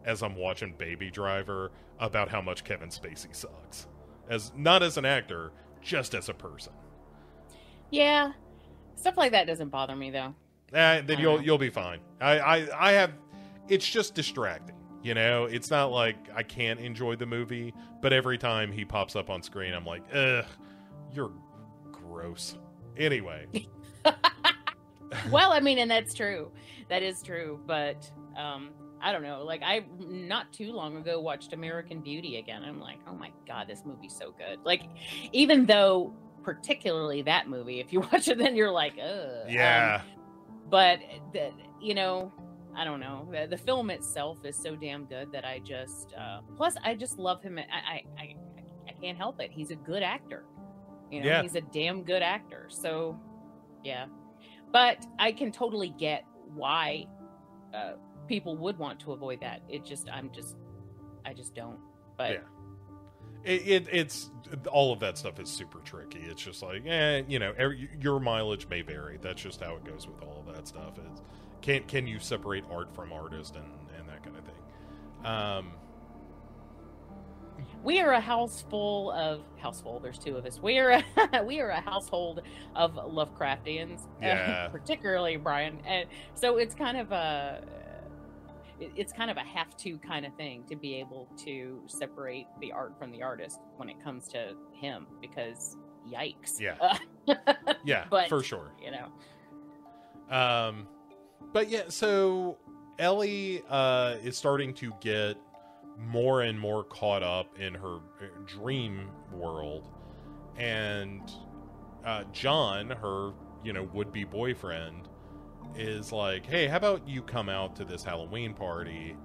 as I'm watching Baby Driver about how much Kevin Spacey sucks. As not as an actor, just as a person. yeah, stuff like that doesn't bother me though. Eh, then you'll know. you'll be fine. I, I I have it's just distracting. You know, it's not like I can't enjoy the movie, but every time he pops up on screen, I'm like, ugh, you're gross. Anyway, (laughs) (laughs) well, I mean, and that's true. That is true. But um, I don't know. Like I not too long ago watched American Beauty again. I'm like, oh my god, this movie's so good. Like, even though particularly that movie, if you (laughs) watch it, then you're like, ugh. yeah, Um, but the, you know, I don't know. The, the film itself is so damn good that I just. Uh, plus, I just love him. I I, I I can't help it. He's a good actor. You know, Yeah. he's a damn good actor. So, yeah. But I can totally get why uh, people would want to avoid that. It just, I'm just, I just don't. But Yeah. It, it it's all of that stuff is super tricky. It's just like, eh, you know, every, your mileage may vary. That's just how it goes with all of that stuff. Is can can you separate art from artist and and that kind of thing. Um, we are a house full of house full. There's two of us. We are a, (laughs) we are a household of Lovecraftians, (laughs) Yeah. particularly Brian. And so it's kind of a it's kind of a have to kind of thing to be able to separate the art from the artist when it comes to him because yikes. Yeah. (laughs) yeah, But- for sure. you know. Um, but yeah, so Ellie uh, is starting to get more and more caught up in her uh, dream world, and uh, John, her you know would be boyfriend, is like, "Hey, how about you come out to this Halloween party?"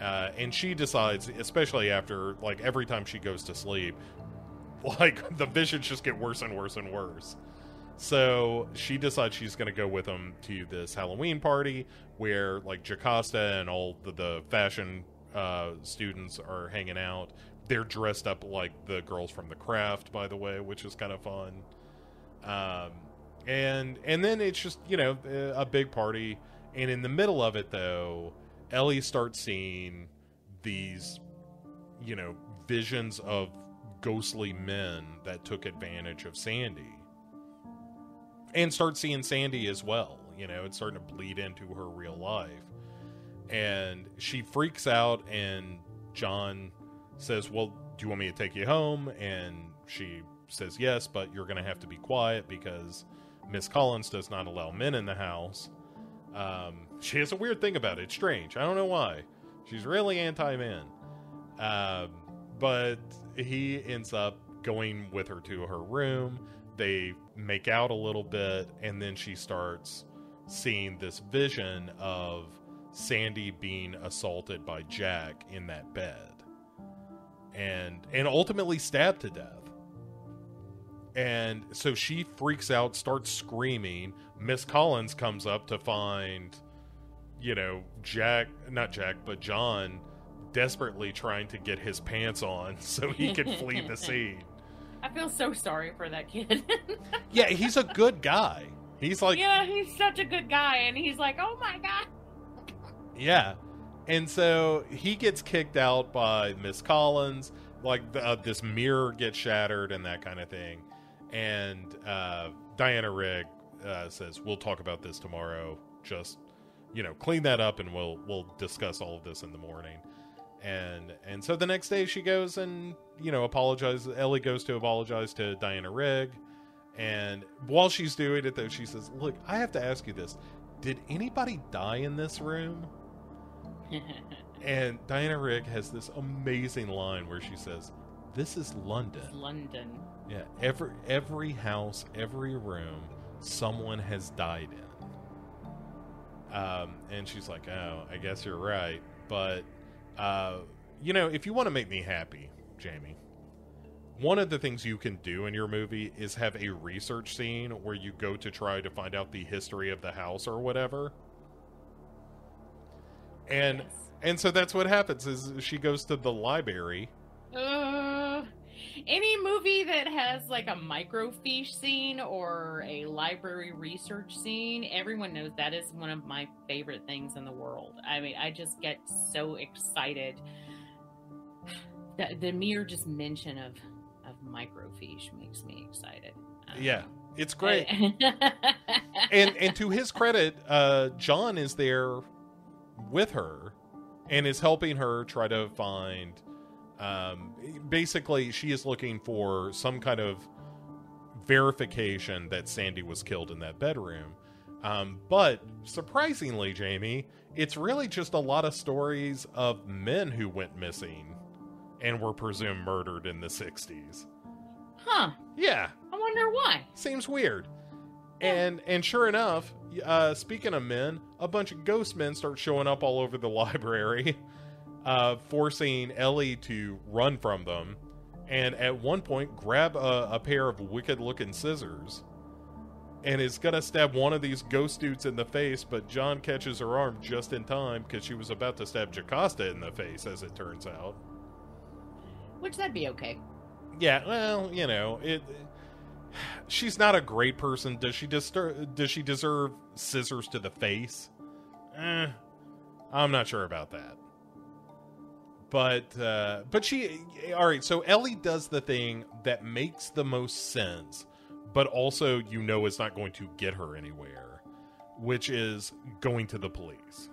Uh, and she decides, especially after like every time she goes to sleep, (laughs) like the visions just get worse and worse and worse. So she decides she's going to go with him to this Halloween party where like Jocasta and all the, the fashion uh, students are hanging out. They're dressed up like the girls from the craft, by the way, which is kind of fun. Um, and and then it's just you know a big party, and in the middle of it though, Ellie starts seeing these you know visions of ghostly men that took advantage of Sandy and start seeing Sandy as well. You know, it's starting to bleed into her real life. And she freaks out, and John says, Well, do you want me to take you home? And she says, Yes, but you're going to have to be quiet because Miss Collins does not allow men in the house. Um, she has a weird thing about it. It's strange. I don't know why. She's really anti men. Um, but he ends up going with her to her room. They make out a little bit, and then she starts seeing this vision of Sandy being assaulted by Jack in that bed, and and ultimately stabbed to death. And so she freaks out, starts screaming. Miss Collins comes up to find, you know, Jack, not Jack, but John, desperately trying to get his pants on (laughs) so he can flee the (laughs) scene. I feel so sorry for that kid. Yeah, he's a good guy. He's like, yeah, he's such a good guy, and he's like, oh my god. Yeah. And so he gets kicked out by Miss Collins. Like the, uh, this mirror gets shattered and that kind of thing. And uh, Diana Rigg uh, says, "We'll talk about this tomorrow. Just you know, clean that up, and we'll we'll discuss all of this in the morning." And and so the next day she goes and you know apologizes. Ellie goes to apologize to Diana Rigg. And while she's doing it, though, she says, "Look, I have to ask you this: Did anybody die in this room?" And Diana Rigg has this amazing line where she says, "This is London. London. Yeah, every every house, every room, someone has died in." Um, and she's like, "Oh, I guess you're right, but uh, you know, if you want to make me happy, Jamie." One of the things you can do in your movie is have a research scene where you go to try to find out the history of the house or whatever. And Yes. and so that's what happens is she goes to the library. Uh, any movie that has like a microfiche scene or a library research scene, everyone knows that is one of my favorite things in the world. I mean, I just get so excited. The, the mere just mention of of microfiche makes me excited. Um, Yeah, it's great. (laughs) And and to his credit, uh, John is there with her and is helping her try to find. Um, basically, she is looking for some kind of verification that Sandy was killed in that bedroom. Um, but surprisingly, Jamie, it's really just a lot of stories of men who went missing and were presumed murdered in the 60s. huh? Yeah, I wonder why. seems weird. And and sure enough, uh, speaking of men, a bunch of ghost men start showing up all over the (laughs) library, uh, forcing Ellie to run from them. and at one point grab a, a pair of wicked looking scissors and is gonna stab one of these ghost dudes in the face, but John catches her arm just in time because she was about to stab Jocasta in the face, as it turns out. Which that'd be okay. Yeah, well, you know, it. She's not a great person. Does she distur- Does she deserve scissors to the face? Eh, I'm not sure about that. But uh, but she all right. So Ellie does the thing that makes the most sense, but also you know is not going to get her anywhere, which is going to the police.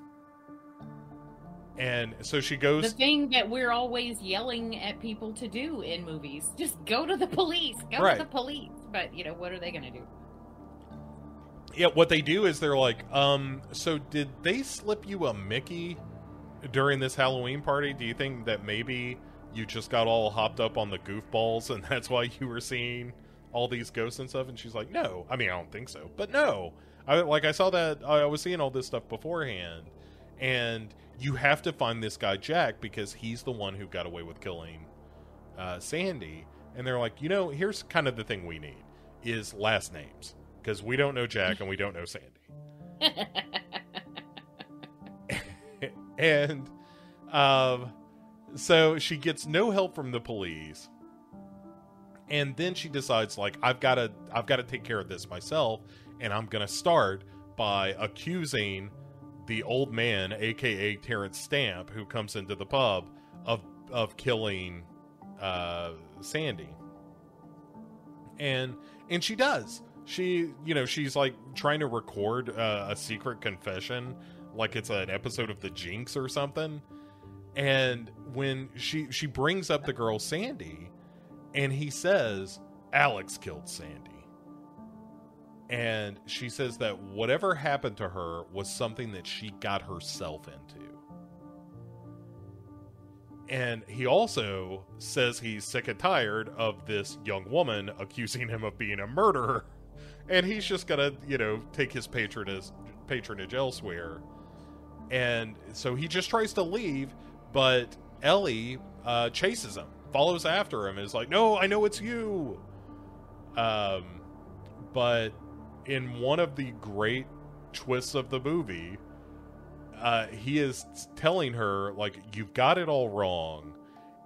And so she goes. The thing that we're always yelling at people to do in movies just go to the police, go Right. to the police. But, you know, what are they going to do? Yeah, what they do is they're like, um, so did they slip you a Mickey during this Halloween party? Do you think that maybe you just got all hopped up on the goofballs and (laughs) that's why you were seeing all these ghosts and stuff? And she's like, no. I mean, I don't think so, but no. I like I saw that I was seeing all this stuff beforehand, and you have to find this guy Jack because he's the one who got away with killing uh, Sandy. And they're like, you know, here's kind of the thing we need is last names because we don't know Jack and we don't know Sandy. (laughs) and um, so she gets no help from the police, and then she decides like I've got to I've got to take care of this myself, and I'm gonna start by accusing the old man, aka Terence Stamp, who comes into the pub of of killing uh, Sandy, and and she does. She, you know, she's like trying to record uh, a secret confession, like it's an episode of The Jinx or something. And when she she brings up the girl Sandy, and he says Alex killed Sandy, and she says that whatever happened to her was something that she got herself into. And he also says he's sick and tired of this young woman accusing him of being a murderer. (laughs) And he's just gonna, you know, take his patronage patronage elsewhere. And so he just tries to leave, but Ellie uh, chases him, follows after him, is like, No, I know it's you. Um but in one of the great twists of the movie, uh, he is telling her like you've got it all wrong,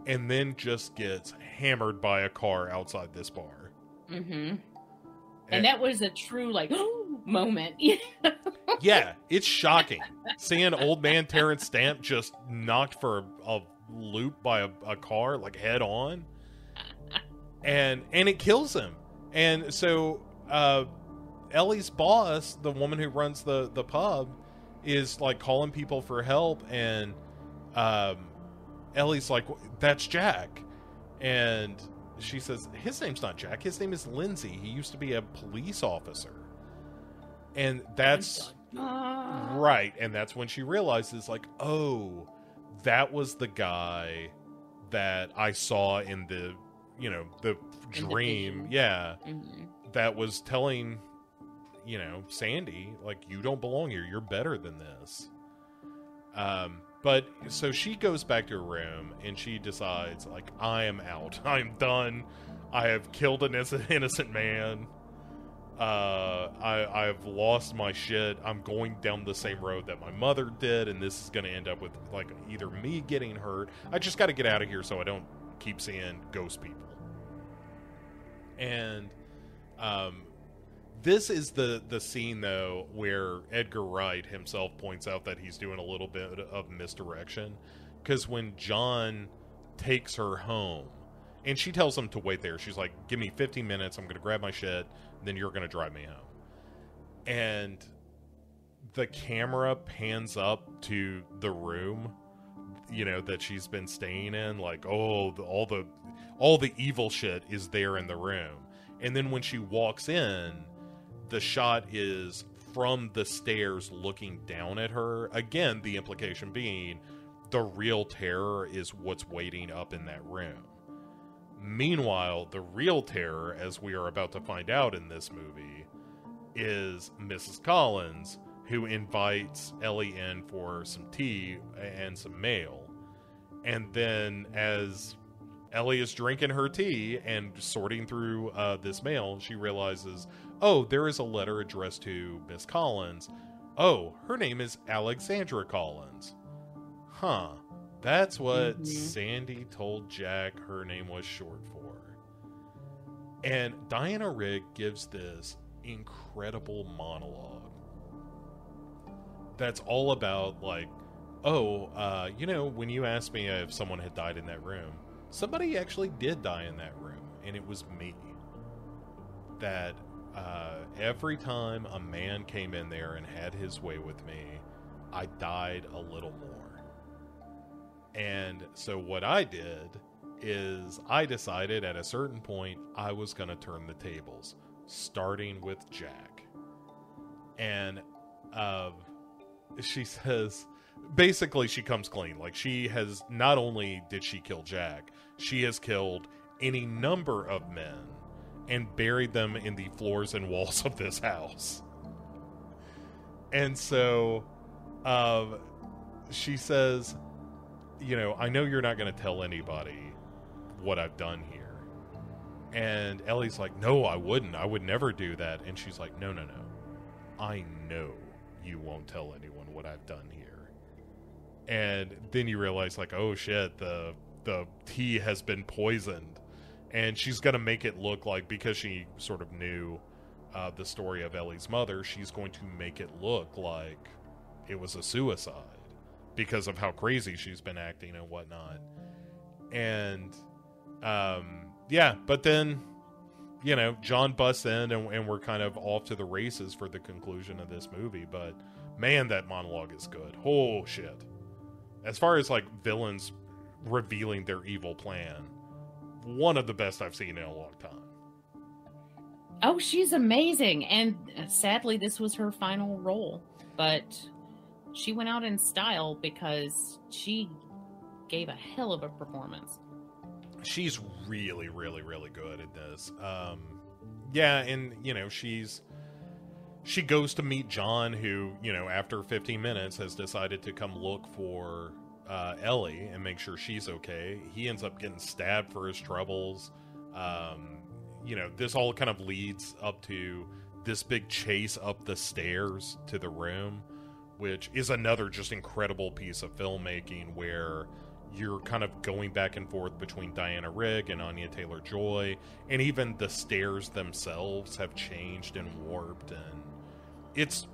and then just gets hammered by a car outside this bar. hmm And that was a true, like, (gasps) moment. (laughs) yeah, it's shocking seeing old man Terence Stamp just knocked for a, a loop by a, a car like head on, and and it kills him. And so uh, Ellie's boss, the woman who runs the the pub, is like calling people for help, and um, Ellie's like, "That's Jack," and she says, "His name's not Jack. His name is Lindsay. He used to be a police officer." And that's Ah. right, and that's when she realizes, like, oh, that was the guy that I saw in the, you know, the In the dream. vision. yeah, Mhm. that was telling you know sandy like you don't belong here. You're better than this. Um but so she goes back to her room and she decides like i am out. (laughs) I'm done. I have killed an innocent, innocent man. Uh i i've lost my shit. I'm going down the same road that my mother did and this is going to end up with like either me getting hurt. I just got to get out of here so i don't keep seeing ghost people. And um this is the the scene though where Edgar Wright himself points out that he's doing a little bit of misdirection because when John takes her home and she tells him to wait there she's like give me 15 minutes I'm going to grab my shit then you're going to drive me home. And the camera pans up to the room you know that she's been staying in like oh the, all the all the evil shit is there in the room. And then when she walks in the shot is from the stairs looking down at her again the implication being the real terror is what's waiting up in that room meanwhile the real terror as we are about to find out in this movie is mrs collins who invites ellie in for some tea and some mail and then as Ellie is drinking her tea and sorting through uh, this mail. She realizes, oh, there is a letter addressed to Miss Collins. Oh, her name is Alexandra Collins. Huh. That's what Mhm. Sandy told Jack her name was short for. And Diana Rigg gives this incredible monologue that's all about, like, oh, uh, you know, when you asked me if someone had died in that room, somebody actually did die in that room, and it was me. That uh, every time a man came in there and had his way with me, I died a little more. And so what I did is I decided at a certain point I was going to turn the tables, starting with Jack. And uh, she (laughs) says, basically, she comes clean. Like, she has not only did she kill Jack, she has killed any number of men and buried them in the floors and walls of this house. And so, uh, she says, you know, I know you're not going to tell anybody what I've done here. And Ellie's like, no, I wouldn't. I would never do that. And she's like, no, no, no. I know you won't tell anyone what I've done here. And then you realize, like, oh shit, the the tea has been poisoned, and she's gonna make it look like because she sort of knew uh, the story of Ellie's mother, she's going to make it look like it was a suicide because of how crazy she's been acting and whatnot. And um, yeah, but then you know, John busts in and, and we're kind of off to the races for the conclusion of this movie. But man, that monologue is good. Oh shit! As far as like villains revealing their evil plan, one of the best I've seen in a long time. Oh, she's amazing. And uh, sadly, this was her final role. But she went out in style because she gave a hell of a performance. She's really, really, really good at this. Um, yeah, and you know she's she goes to meet John, who you know after 15 minutes has decided to come look for uh, Ellie and make sure she's okay. He ends up getting stabbed for his troubles. Um, you know, this all kind of leads up to this big chase up the stairs to the room, which is another just incredible piece of filmmaking where you're kind of going back and forth between Diana Rigg and Anya Taylor Joy, and even the stairs themselves have changed and warped, and it's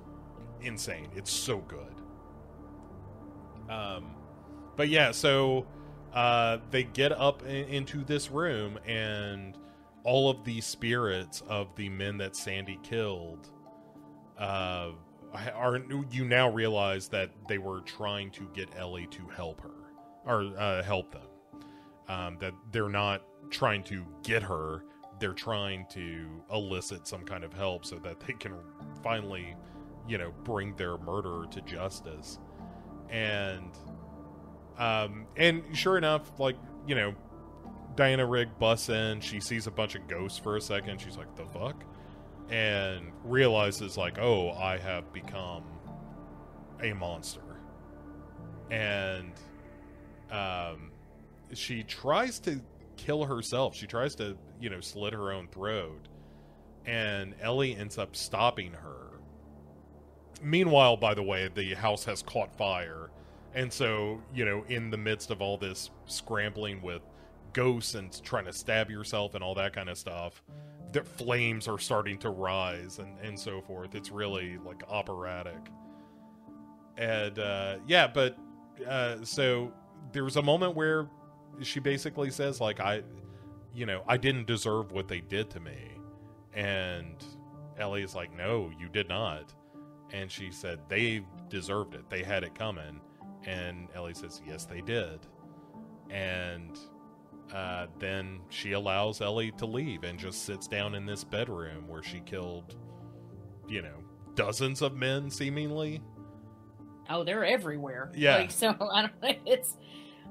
insane. It's so good. Um, but yeah, so uh, they get up in, into this room, and all of the spirits of the men that Sandy killed uh, are you now realize that they were trying to get Ellie to help her or uh, help them. Um, that they're not trying to get her; they're trying to elicit some kind of help so that they can finally, you know, bring their murderer to justice. And, um, and sure enough, like you know, Diana Rigg busts in. She sees a bunch of ghosts for a second. She's like, "The fuck," and realizes like, "Oh, I have become a monster." And um, she tries to kill herself. She tries to, you know, slit her own throat, and Ellie ends up stopping her. Meanwhile, by the way, the house has caught fire, and so you know, in the midst of all this scrambling with ghosts and trying to stab yourself and all that kind of stuff, the flames are starting to rise and and so forth. It's really like operatic, and uh, yeah, but uh, so there's a moment where she basically says like I you know, I didn't deserve what they did to me. And Ellie's like, "No, you did not." And she said they deserved it. They had it coming. And Ellie says, "Yes, they did." And uh, then she allows Ellie to leave and just sits down in this bedroom where she killed, you know, dozens of men seemingly. Oh, they're everywhere. Yeah. Like, so (laughs) I don't know. It's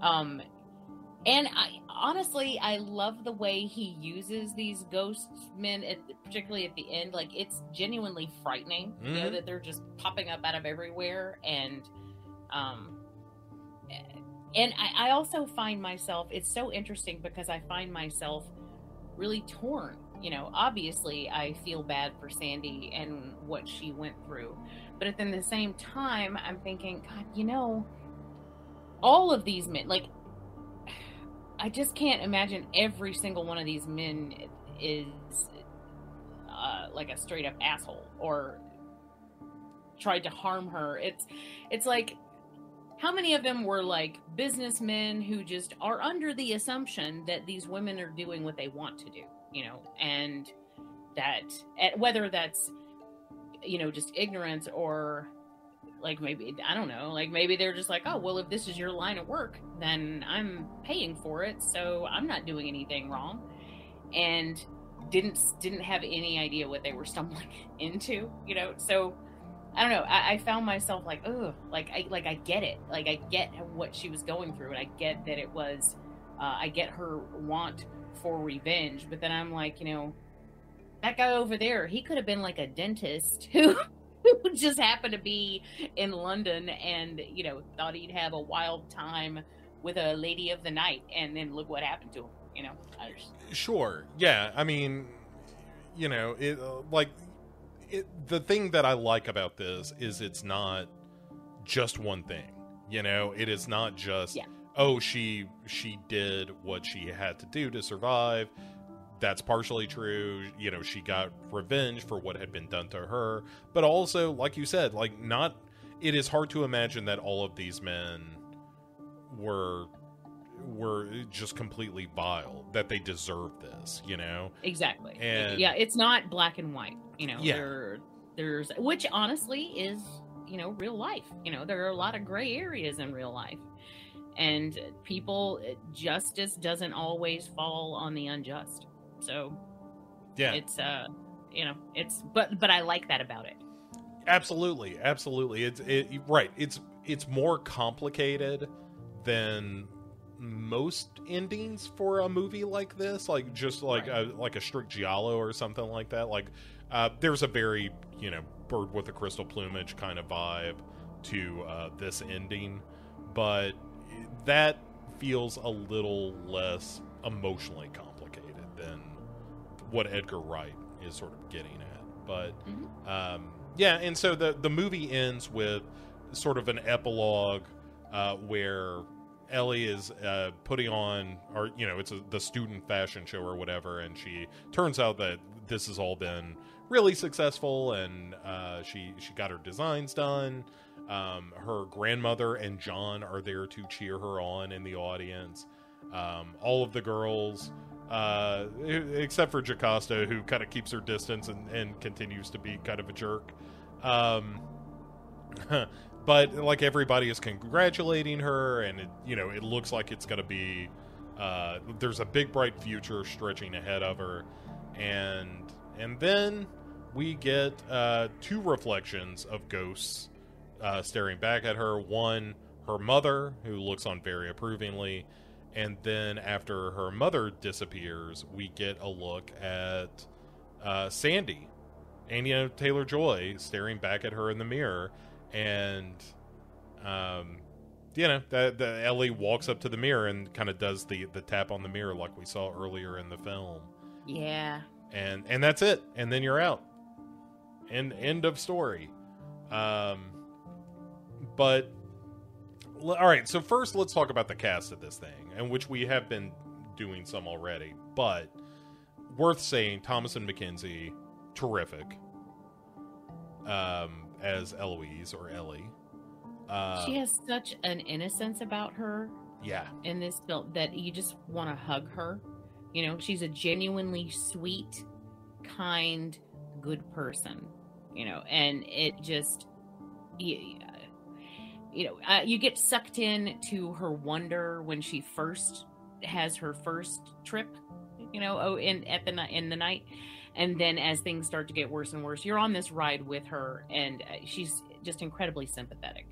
um and I honestly I love the way he uses these ghost men at particularly at the end. Like it's genuinely frightening. You know Mhm. that they're just popping up out of everywhere and um and I, I also find myself it's so interesting because I find myself really torn. You know, obviously I feel bad for Sandy and what she went through. But at the same time, I'm thinking, God, you know, all of these men, like, (sighs) I just can't imagine every single one of these men is uh, like a straight up asshole or tried to harm her. It's it's like how many of them were like businessmen who just are under the assumption that these women are doing what they want to do, you know, and that eh, whether that's you know just ignorance or like maybe I don't know, like maybe they're just like, oh well, if this is your line of work, then I'm paying for it, so I'm not doing anything wrong, and didn't didn't have any idea what they were stumbling (laughs) into, you know. So I don't know. I, I found myself like, oh, like I like I get it, like I get what she was going through, and I get that it was, uh, I get her want for revenge, but then I'm like, you know, that guy over there, he could have been like a dentist (laughs) who who just happened to be in London and, you know, thought he'd have a wild time with a lady of the night and then look what happened to him, you know. Just... Sure. Yeah, I mean, you know, it uh, like it, the thing that I like about this is it's not just one thing. You know, it is not just yeah. oh she she did what she had to do to survive that's partially true. You know, she got revenge for what had been done to her, but also, like you said, like not. It is hard to imagine that all of these men were were just completely vile that they deserve this you know exactly and yeah it's not black and white you know yeah. there there's which honestly is you know real life you know there are a lot of gray areas in real life and people justice doesn't always fall on the unjust so yeah, it's uh, you know, it's but but I like that about it. Absolutely, absolutely. It's it right. It's it's more complicated than most endings for a movie like this like just like right. a like a strict giallo or something like that like uh, there's a very you know bird with a crystal plumage kind of vibe to uh, this ending but that feels a little less emotionally complicated than what Edgar Wright is sort of getting at. But mm-hmm. um, yeah, and so the the movie ends with sort of an epilogue uh, where Ellie is uh, putting on, or you know, it's a, the student fashion show or whatever, and she turns out that this has all been really successful, and uh, she she got her designs done. Um, her grandmother and John are there to cheer her on in the audience. Um, all of the girls uh, except for Jocasta, who kind of keeps her distance and, and continues to be kind of a jerk. Um, (laughs) but like everybody is congratulating her, and it, you know it looks like it's going to be. Uh, there's a big bright future stretching ahead of her, and and then we get uh, two reflections of ghosts uh, staring back at her. One, her mother, who looks on very approvingly, and then after her mother disappears, we get a look at uh, Sandy, Anya Taylor Joy, staring back at her in the mirror, and um, you know, the, the Ellie walks up to the mirror and kind of does the the tap on the mirror like we saw earlier in the film. Yeah. And and that's it. And then you're out. And end of story. Um, but all right. So first, let's talk about the cast of this thing and which we have been doing some already, but worth saying Thomasin McKenzie, terrific um, as Eloise or Ellie. Uh, she has such an innocence about her. Yeah. In this film, that you just want to hug her. You know, she's a genuinely sweet, kind, good person. You know, and it just, yeah, you know, uh, you get sucked in to her wonder when she first has her first trip, you know, oh, in at the night in the night, and then as things start to get worse and worse, you're on this ride with her, and uh, she's just incredibly sympathetic.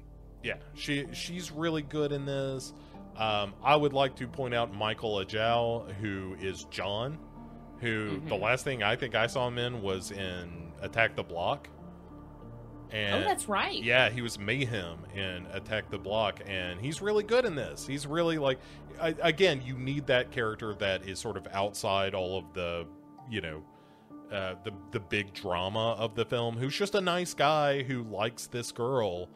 Yeah, she she's really good in this. Um, I would like to point out Michael Ajao, who is John, who mm-hmm. the last thing I think I saw him in was in Attack the Block And oh, that's right. yeah, he was Mayhem in Attack the Block, and he's really good in this. He's really like, I, again, you need that character that is sort of outside all of the, you know, uh, the the big drama of the film. Who's just a nice guy who likes this girl,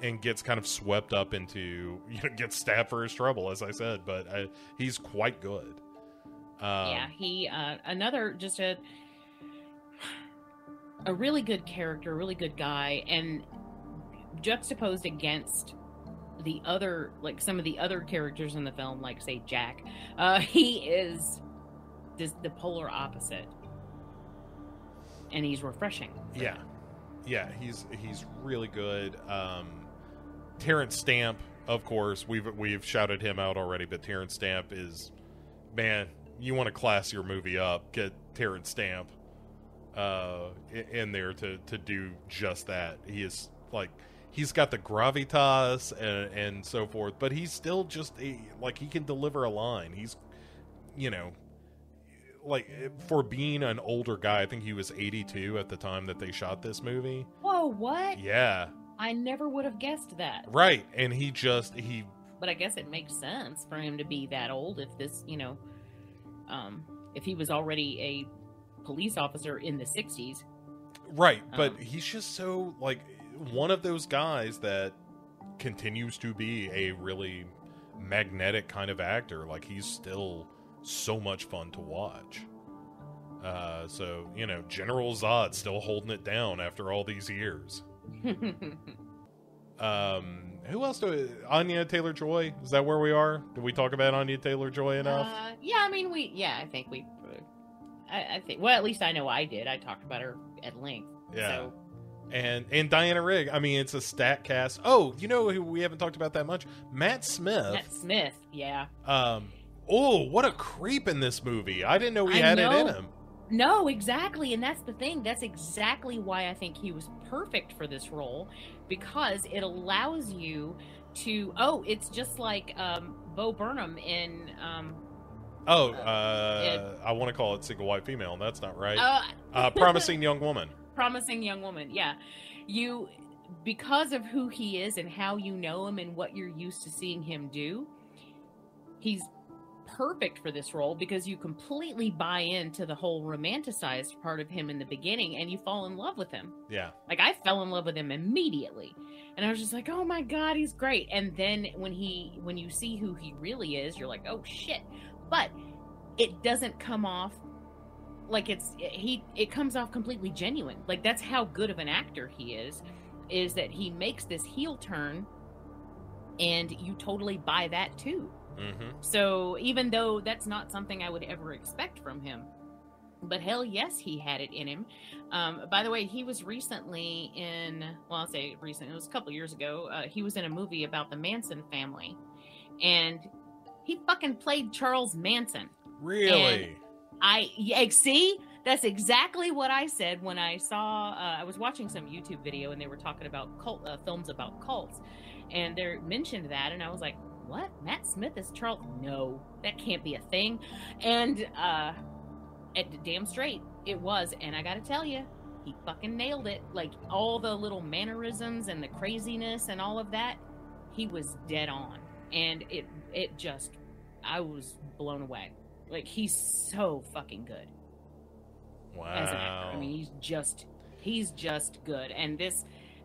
and gets kind of swept up into, (laughs) you know, gets stabbed for his trouble, as I said. But uh, he's quite good. Um, yeah, he uh, another just a a really good character, really good guy, and juxtaposed against the other like some of the other characters in the film, like say Jack, uh, (laughs) he is this, the polar opposite, and he's refreshing. Yeah, yeah, he's he's really good. Um, Terence Stamp, of course, we've we've shouted him out already, but Terence Stamp is, man, you want to class your movie up, get Terence Stamp uh, in there to to do just that. He is like he's got the gravitas and and so forth, but he's still just a, like he can deliver a line. He's you know like for being an older guy, I think he was 82 at the time that they shot this movie. Whoa, what? Yeah, I never would have guessed that. right. And he just he But I guess it makes sense for him to be that old if this, you know, um, if he was already a police officer in the 60s. right, but Um. he's just so like one of those guys that continues to be a really magnetic kind of actor. Like he's still so much fun to watch. Uh, so you know, General Zod still holding it down after all these years. (laughs) Um, who else do Anya Taylor Joy? Is that where we are? Did we talk about Anya Taylor Joy enough? Uh, yeah, I mean, we, yeah, I think we, I, I think, well, at least I know I did. I talked about her at length. Yeah. So, and and Diana Rigg. I mean, it's a stat cast. Oh, you know who we haven't talked about that much? Matt Smith. Matt Smith, yeah. Um. Oh, what a creep in this movie! I didn't know he I had it in him. No, exactly. And that's the thing. That's exactly why I think he was perfect for this role because it allows you to, oh, it's just like um, Bo Burnham in, um, Oh, Uh, uh, I want to call it single white female, and that's not right. uh, Uh, (laughs) promising young woman. promising young woman yeah you because of who he is and how you know him and what you're used to seeing him do he's perfect for this role because you completely buy into the whole romanticized part of him in the beginning and you fall in love with him Yeah. like i fell in love with him immediately and i was just like oh my god he's great and then when he when you see who he really is you're like oh shit but it doesn't come off like it's he it comes off completely genuine. Like that's how good of an actor he is is that he makes this heel turn and you totally buy that too. Mm-hmm. so even though that's not something i would ever expect from him but hell yes he had it in him. Um, by the way he was recently in well i'll say recent it was a couple years ago uh, he was in a movie about the manson family. And he fucking played charles manson. Really? I yeah, see? That's exactly what I said when I saw uh, I was watching some YouTube video and they were talking about cult uh, films about cults. And they mentioned that and I was like what? Matt Smith is Charles no that can't be a thing. And uh at damn straight it was. And I got to tell you he fucking nailed it. Like all the little mannerisms and the craziness and all of that he was dead on. And it it just I was blown away like he's so fucking good wow. as an actor. I mean, he's just he's just good. And this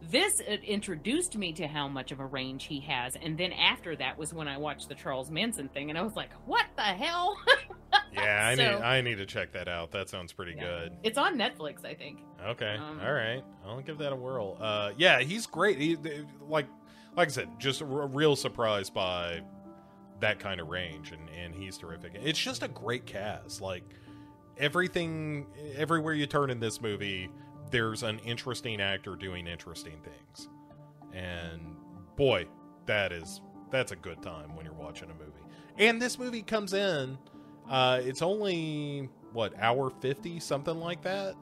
this uh, introduced me to how much of a range he has. And then after that was when I watched the Charles Manson thing, and I was like, what the hell? (laughs) yeah, I so- need I need to check that out. That sounds pretty Yeah. good. it's on Netflix, I think. Okay. Um, All right. I'll give that a whirl. Uh, yeah, he's great. He, like, like I said, just a real surprise by that kind of range, and and he's terrific. It's just a great cast. Like everything, everywhere you turn in this movie, there's an interesting actor doing interesting things, and boy, that is that's a good time when you're watching a movie. And this movie comes in, uh, it's only what hour fifty, something like that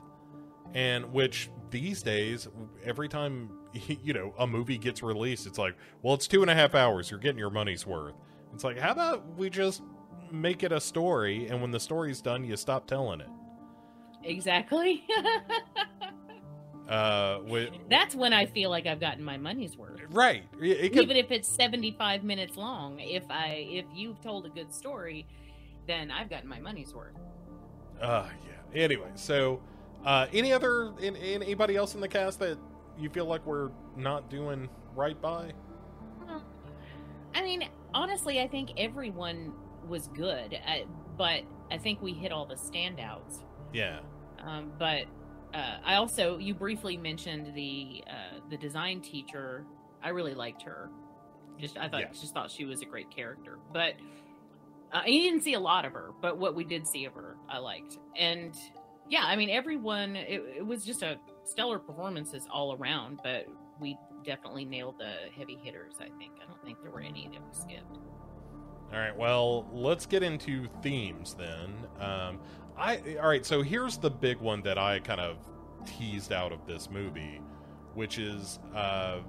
and which these days every time (laughs) you know a movie gets released it's like well it's two and a half hours you're getting your money's worth it's like how about we just make it a story and when the story's done you stop telling it Exactly. Uh, with, (laughs) That's when I feel like I've gotten my money's worth. right. It, it Even if it's 75 minutes long, if I if you've told a good story, then I've gotten my money's worth. Uh, yeah. Anyway, so uh, any other in, in anybody else in the cast that you feel like we're not doing right by? Well, I mean, honestly, I think everyone was good, uh, but I think we hit all the standouts. Yeah. Um, but uh, I also, you briefly mentioned the uh, the design teacher. I really liked her. Just I thought Yeah. just thought she was a great character. But uh, you didn't see a lot of her, but what we did see of her, I liked. And yeah, I mean, everyone. It, it was just a stellar performances all around. But we definitely nailed the heavy hitters. I think. I don't think there were any that we skipped. All right. Well, let's get into themes then. Um, I all right. So here's the big one that I kind of teased out of this movie, which is uh,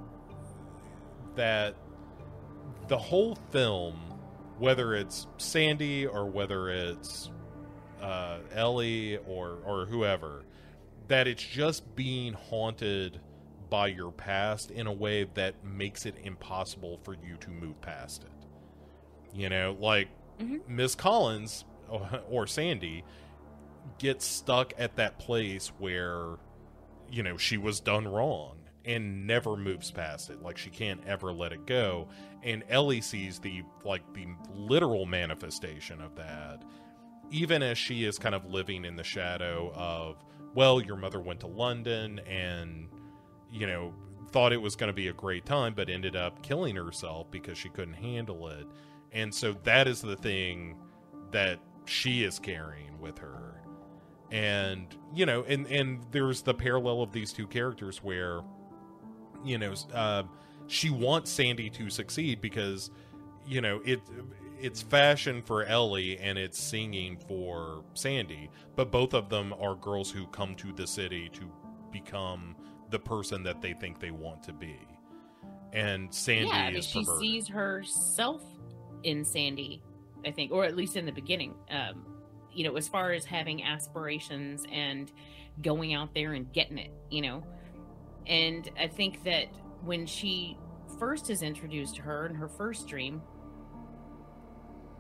that the whole film, whether it's Sandy or whether it's uh, Ellie or or whoever, that it's just being haunted by your past in a way that makes it impossible for you to move past it. You know, like Mhm. Miss Collins or, or Sandy gets stuck at that place where, you know, she was done wrong and never moves past it. Like she can't ever let it go. And Ellie sees the like the literal manifestation of that, even as she is kind of living in the shadow of, well, your mother went to London and, you know, thought it was going to be a great time, but ended up killing herself because she couldn't handle it. And so that is the thing that she is carrying with her. And, you know, and, and there's the parallel of these two characters where, you know, uh, she wants Sandy to succeed because, you know, it it's fashion for Ellie and it's singing for Sandy, but both of them are girls who come to the city to become the person that they think they want to be. And Sandy yeah, I mean, is she perverted. sees herself in Sandy, I think, or at least in the beginning. Um, you know, as far as having aspirations and going out there and getting it, you know. And I think that when she first is introduced to her in her first dream,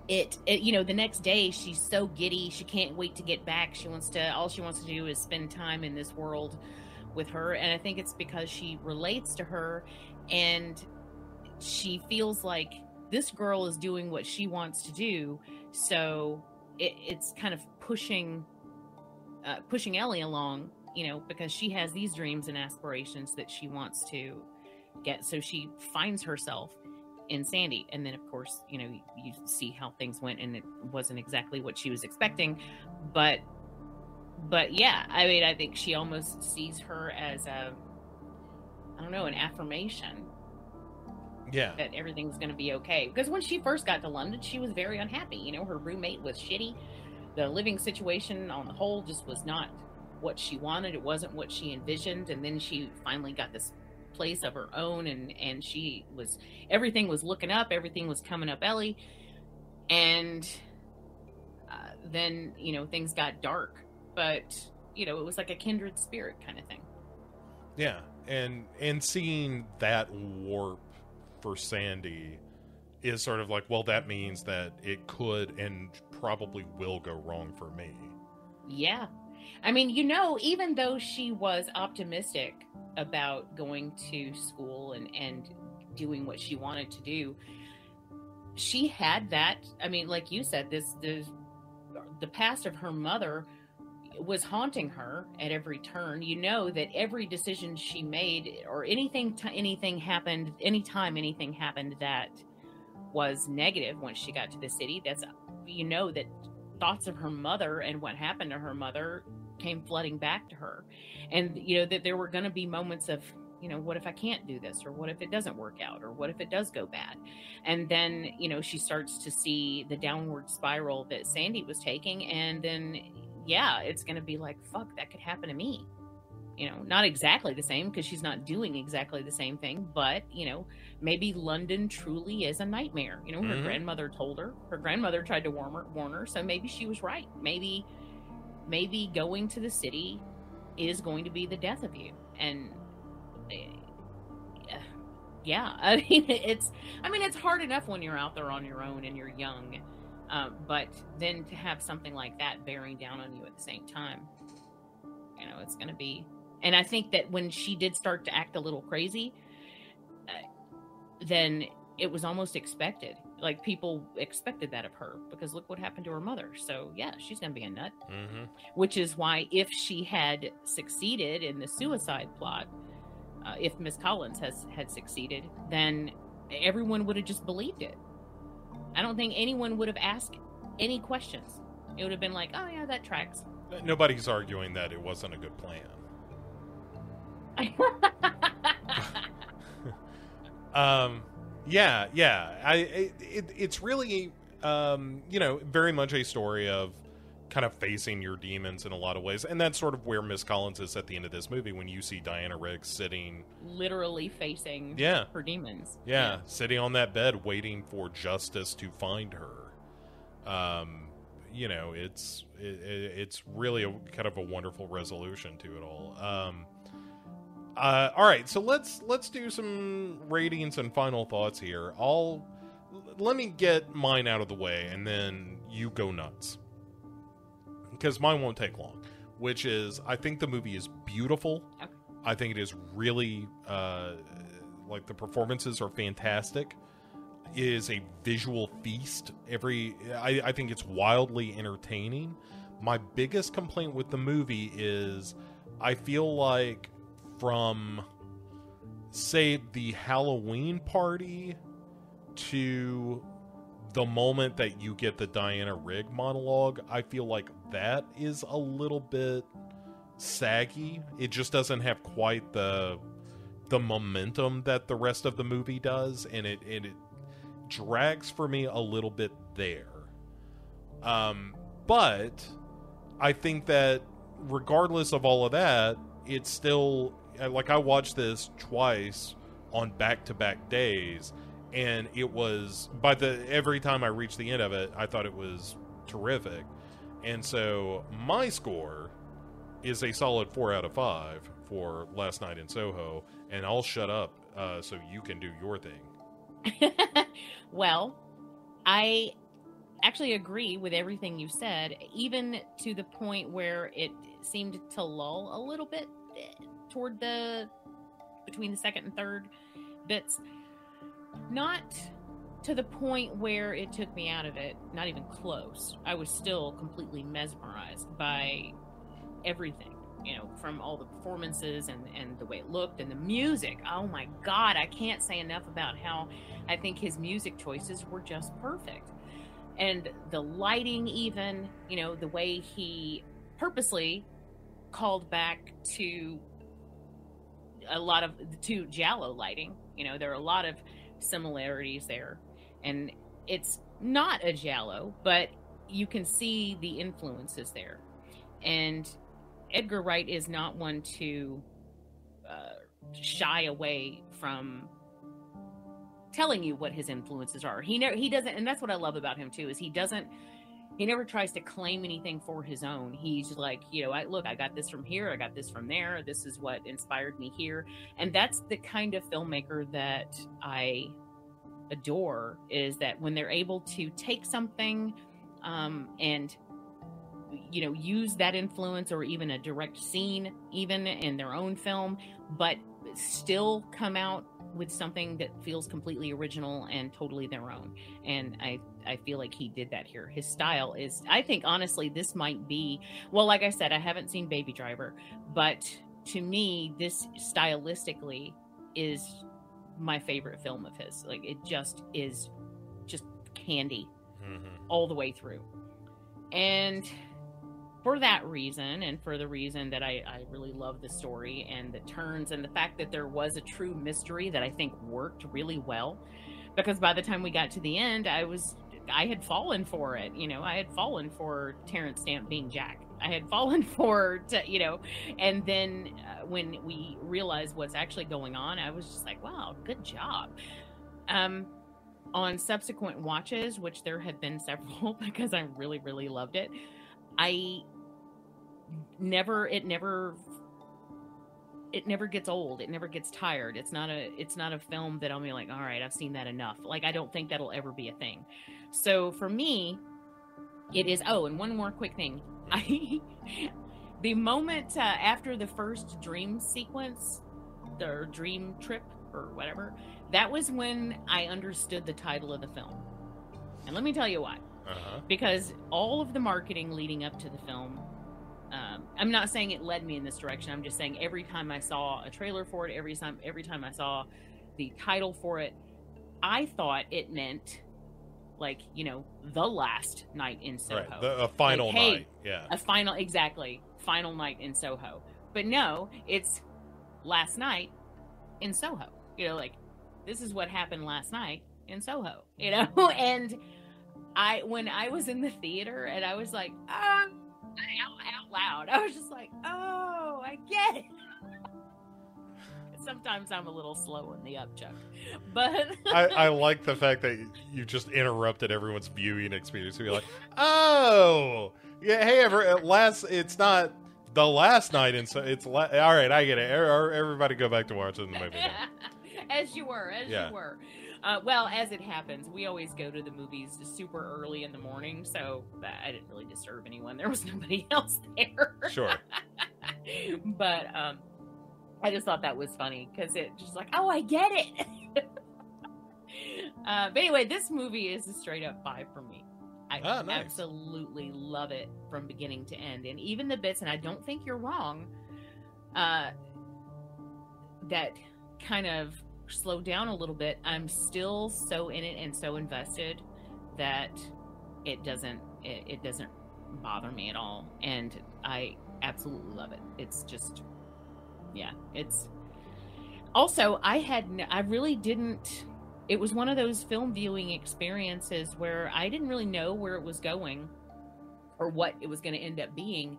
it, it you know the next day she's so giddy she can't wait to get back she wants to all she wants to do is spend time in this world with her and i think it's because she relates to her and she feels like this girl is doing what she wants to do. So it, it's kind of pushing uh, pushing ellie along you know because she has these dreams and aspirations that she wants to get. So she finds herself in sandy and then of course you know you, you see how things went and it wasn't exactly what she was expecting but but yeah i mean i think she almost sees her as a i don't know an affirmation yeah. that everything's going to be okay. Because when she first got to London, she was very unhappy. You know, her roommate was shitty. The living situation on the whole just was not what she wanted. It wasn't what she envisioned. And then she finally got this place of her own, and and she was everything was looking up. Everything was coming up, Ellie. And uh, then you know things got dark, but you know it was like a kindred spirit kind of thing. Yeah, and and seeing that warp for Sandy is sort of like, well, that means that it could and probably will go wrong for me. Yeah. I mean, you know, even though she was optimistic about going to school and, and doing what she wanted to do, she had that. I mean, like you said, this, this the past of her mother was haunting her at every turn. You know that every decision she made or anything t- anything happened, anytime anything happened that was negative once she got to the city, that's you know that thoughts of her mother and what happened to her mother came flooding back to her. And you know that there were going to be moments of you know, what if I can't do this? Or what if it doesn't work out? Or what if it does go bad? And then, you know, she starts to see the downward spiral that Sandy was taking. And then, yeah, it's going to be like, fuck, that could happen to me. You know, not exactly the same because she's not doing exactly the same thing, but, you know, maybe London truly is a nightmare. You know, her Mhm. grandmother told her, her grandmother tried to warn her, warn her, so maybe she was right. Maybe, maybe going to the city is going to be the death of you. And uh, (laughs) yeah, I mean, it's, I mean, it's hard enough when you're out there on your own and you're young. Um, but then to have something like that bearing down on you at the same time, you know, it's going to be. And I think that when she did start to act a little crazy, uh, then it was almost expected. Like people expected that of her because look what happened to her mother. So yeah, she's gonna be a nut. Mm-hmm. Which is why if she had succeeded in the suicide plot, uh, if Miss Collins has had succeeded, then everyone would have just believed it. I don't think anyone would have asked any questions. It would have been like, oh yeah, that tracks. Nobody's arguing that it wasn't a good plan. (laughs) um, yeah, yeah. I it, it, it's really um, you know very much a story of kind of facing your demons in a lot of ways, and that's sort of where Miss Collins is at the end of this movie when you see Diana Rigg sitting literally facing yeah her demons. Yeah, yeah. sitting on that bed waiting for justice to find her. Um, you know, it's it, it's really a kind of a wonderful resolution to it all. Um, uh, all right, so let's let's do some ratings and final thoughts here. I'll let me get mine out of the way, and then you go nuts because mine won't take long. Which is, I think the movie is beautiful. Okay. I think it is really uh, like the performances are fantastic. It is a visual feast. Every I, I think it's wildly entertaining. My biggest complaint with the movie is I feel like from say the Halloween party to the moment that you get the Diana Rigg monologue, I feel like that is a little bit saggy. It just doesn't have quite the the momentum that the rest of the movie does, and it and it drags for me a little bit there. Um, but I think that regardless of all of that, it's still like I watched this twice on back to back days, and it was by the every time I reached the end of it, I thought it was terrific. And so my score is a solid four out of five for last night in Soho, and I'll shut up uh, so you can do your thing. (laughs) well, I actually agree with everything you said, even to the point where it seemed to lull a little bit toward the between the second and third bits. Not to the point where it took me out of it, not even close. I was still completely mesmerized by everything, you know, from all the performances and, and the way it looked and the music. Oh my God, I can't say enough about how I think his music choices were just perfect. And the lighting, even, you know, the way he purposely called back to a lot of to giallo lighting you know there are a lot of similarities there. And it's not a giallo but you can see the influences there. And edgar wright is not one to uh, shy away from telling you what his influences are. He never he doesn't and that's what i love about him too is he doesn't he never tries to claim anything for his own. He's like, you know, I look, I got this from here, I got this from there. This is what inspired me here. And that's the kind of filmmaker that I adore is that when they're able to take something um, and you know use that influence or even a direct scene even in their own film but still come out with something that feels completely original and totally their own. And I I feel like he did that here. His style is I think honestly this might be well like I said I haven't seen Baby Driver, but to me this stylistically is my favorite film of his. Like it just is just candy mm-hmm. all the way through. And for that reason and for the reason that I, I really love the story and the turns and the fact that there was a true mystery that I think worked really well. Because by the time we got to the end, I was I had fallen for it. You know, I had fallen for Terence Stamp being Jack. I had (laughs) fallen for, to, you know, and then uh, when we realized what's actually going on, I was just like, wow, good job. Um, on subsequent watches, which there have been (laughs) several because I really, really loved it, I never it never it never gets old. It never gets tired. It's not a it's not a film that I'll be like, all right, I've seen that enough. Like I don't think that'll ever be a thing. So for me, it is. Oh, and one more quick thing. (laughs) I the moment uh, after the first dream sequence, the dream trip or whatever, that was when I understood the title of the film. And let me tell you why. Uh-huh. Because all of the marketing leading up to the film, um, I'm not saying it led me in this direction. I'm just saying every time I saw a trailer for it, every time every time I saw the title for it, I thought it meant like you know the last night in Soho, Right. The, a final Like, hey, night. Yeah. a final exactly final night in Soho. But no, it's last night in Soho. You know, like this is what happened last night in Soho. You know, (laughs) and I when I was in the theater and I was like, ah, out, out loud, (laughs) I was just like, oh, I get it. (laughs) Sometimes I'm a little slow in the upchuck, but (laughs) I, I like the fact that you just interrupted everyone's viewing experience. To be like, oh, yeah, hey, ever at last, it's not the last night, and so it's la- all right. I get it. Er- Everybody, go back to watching the movie. as you were, as Yeah. you were. Uh, well, as it happens, we always go to the movies super early in the morning, so I didn't really disturb anyone. (laughs) There was nobody else there. Sure. (laughs) but um, I just thought that was funny because it just like, oh, I get it. (laughs) uh, but anyway, this movie is a straight up five for me. I Ah, nice. absolutely love it from beginning to end, and even the bits. And I don't think you're wrong. Uh, that kind of slowed down a little bit. I'm still so in it and so invested that it doesn't it, it doesn't bother me at all, and I absolutely love it. It's just yeah, it's also I had I really didn't. It was one of those film viewing experiences where I didn't really know where it was going or what it was going to end up being.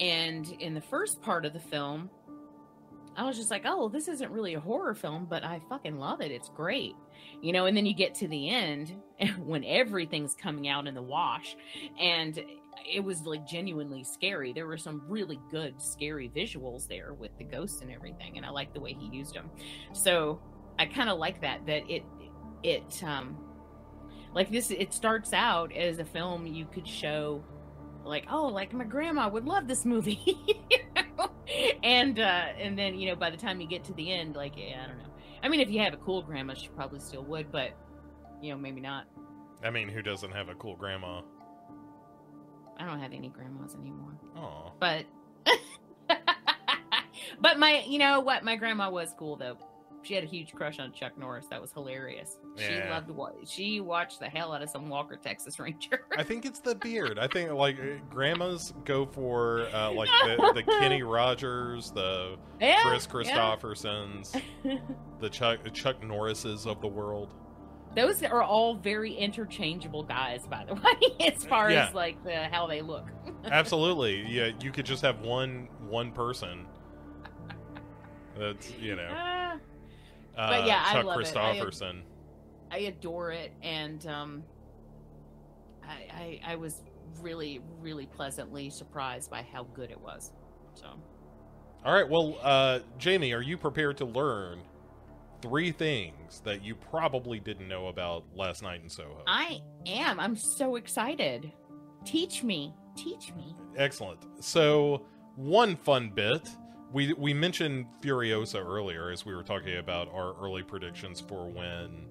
And in the first part of the film, I was just like, oh, this isn't really a horror film, but I fucking love it. It's great. You know, and then you get to the end (laughs) when everything's coming out in the wash and it was like genuinely scary. There were some really good scary visuals there with the ghosts and everything and I like the way he used them. So, I kind of like that that it it um like this it starts out as a film you could show like oh like my grandma would love this movie. (laughs) You know? and uh and then you know by the time you get to the end like yeah i don't know. I mean if you have a cool grandma she probably still would but you know maybe not. I mean, who doesn't have a cool grandma? i don't have any grandmas anymore. Oh, but (laughs) but my you know what? My grandma was cool though she had a huge crush on chuck norris that was hilarious she loved what she watched the hell out of some walker texas (laughs) ranger I think it's the beard. I think like uh, grandmas go for uh, (laughs) like the, the Kenny Rogers, the yeah, Chris yeah. Kristoffersons, (laughs) the Chuck Chuck Norrises of the world. those are all very interchangeable guys by the way as far Yeah. as like the how they look Absolutely. Yeah, you could just have one one person. That's you know. Ah, Uh, But yeah, I Chuck love it. I- i adore it and um I, I i was really really pleasantly surprised by how good it was so All right. Well, uh, Jamie, are you prepared to learn three things that you probably didn't know about last night in Soho? I am. I'm so excited. Teach me. Teach me. Excellent. So, one fun bit. We, we mentioned Furiosa earlier as we were talking about our early predictions for when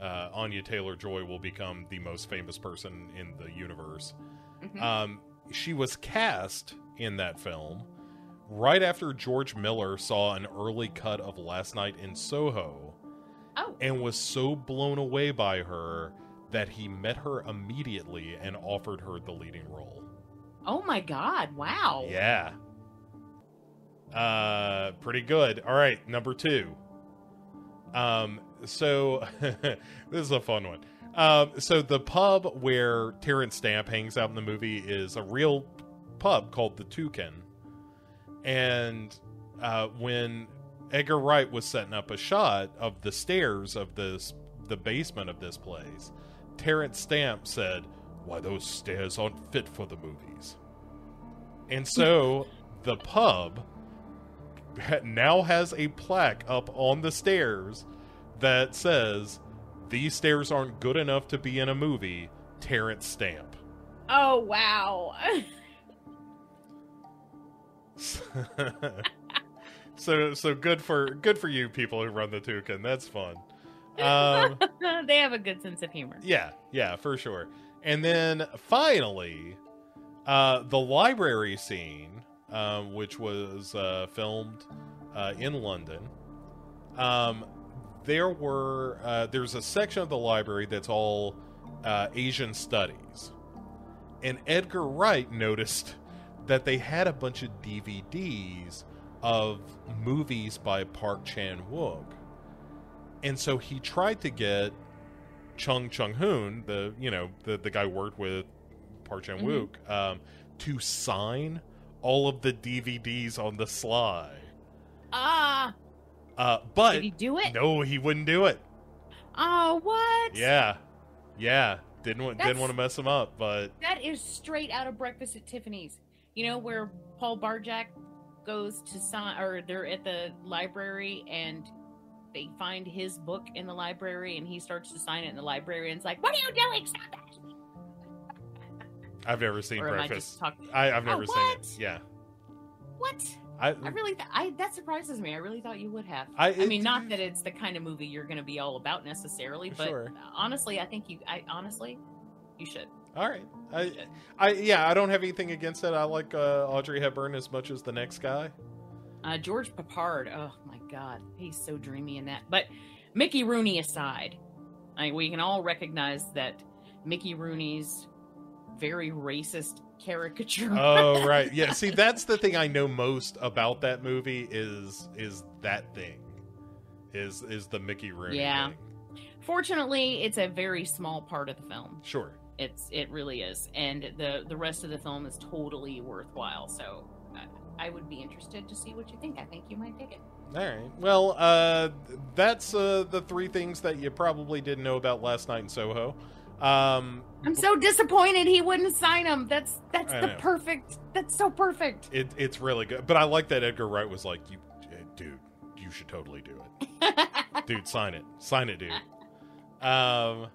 uh, Anya Taylor Joy will become the most famous person in the universe. Mhm. Um, she was cast in that film right after George Miller saw an early cut of Last Night in Soho oh, and was so blown away by her that he met her immediately and offered her the leading role. oh my God! Wow. Yeah. Uh, pretty good. All right, number two. Um, so (laughs) this is a fun one. Um, so the pub where Terence Stamp hangs out in the movie is a real pub called the Toucan, and uh, when Edgar Wright was setting up a shot of the stairs of this the basement of this place, Terence Stamp said, "Why those stairs aren't fit for the movies." And so the pub now has a plaque up on the stairs that says, "These stairs aren't good enough to be in a movie." Terence Stamp. Oh wow. (laughs) so so good for good for you people who run the toucan. That's fun. Um, (laughs) they have a good sense of humor. yeah, yeah, for sure. And then finally, uh, the library scene, um, which was uh, filmed uh, in London. Um, there were uh, there's a section of the library that's all uh, Asian studies, and Edgar Wright noticed that they had a bunch of DVDs of movies by Park Chan Wook, and so he tried to get Chung Chung Hoon, the you know the the guy who worked with Park Chan Wook, um, to sign all of the DVDs on the sly. Ah, Uh, but did he do it? no, he wouldn't do it. Oh, what? Yeah, yeah, didn't wa- didn't want to mess him up, but That is straight out of Breakfast at Tiffany's. You know where Paul Varjak goes to sign, or they're at the library and they find his book in the library and he starts to sign it in the library and it's like, "What are you doing? Stop that!" I've never seen Or I Breakfast. just talking? I, I've Oh, never seen what? it. Yeah, What? I, I really, th- I that surprises me. I really thought you would have. I, I mean, not that it's the kind of movie you're going to be all about necessarily, but Sure. honestly, I think you. I honestly, you should. All right, I, I, yeah, I don't have anything against it. I like uh, Audrey Hepburn as much as the next guy. Uh, George Peppard, oh my God, he's so dreamy in that. But Mickey Rooney aside, I, we can all recognize that Mickey Rooney's very racist caricature. (laughs) Oh (laughs) right, yeah. See, that's the thing I know most about that movie is is that thing, is is the Mickey Rooney. Yeah. thing. Fortunately, it's a very small part of the film. Sure. It's it really is, and the the rest of the film is totally worthwhile. So. I I would be interested to see what you think. I think you might dig it. All right. Well, uh, that's uh, the three things that you probably didn't know about last night in Soho. Um, I'm so disappointed he wouldn't sign him. That's that's I the know. perfect. That's so perfect. it, it's really good, but I like that Edgar Wright was like, "You, uh, dude, you should totally do it, (laughs) dude. Sign it, sign it, dude." Um,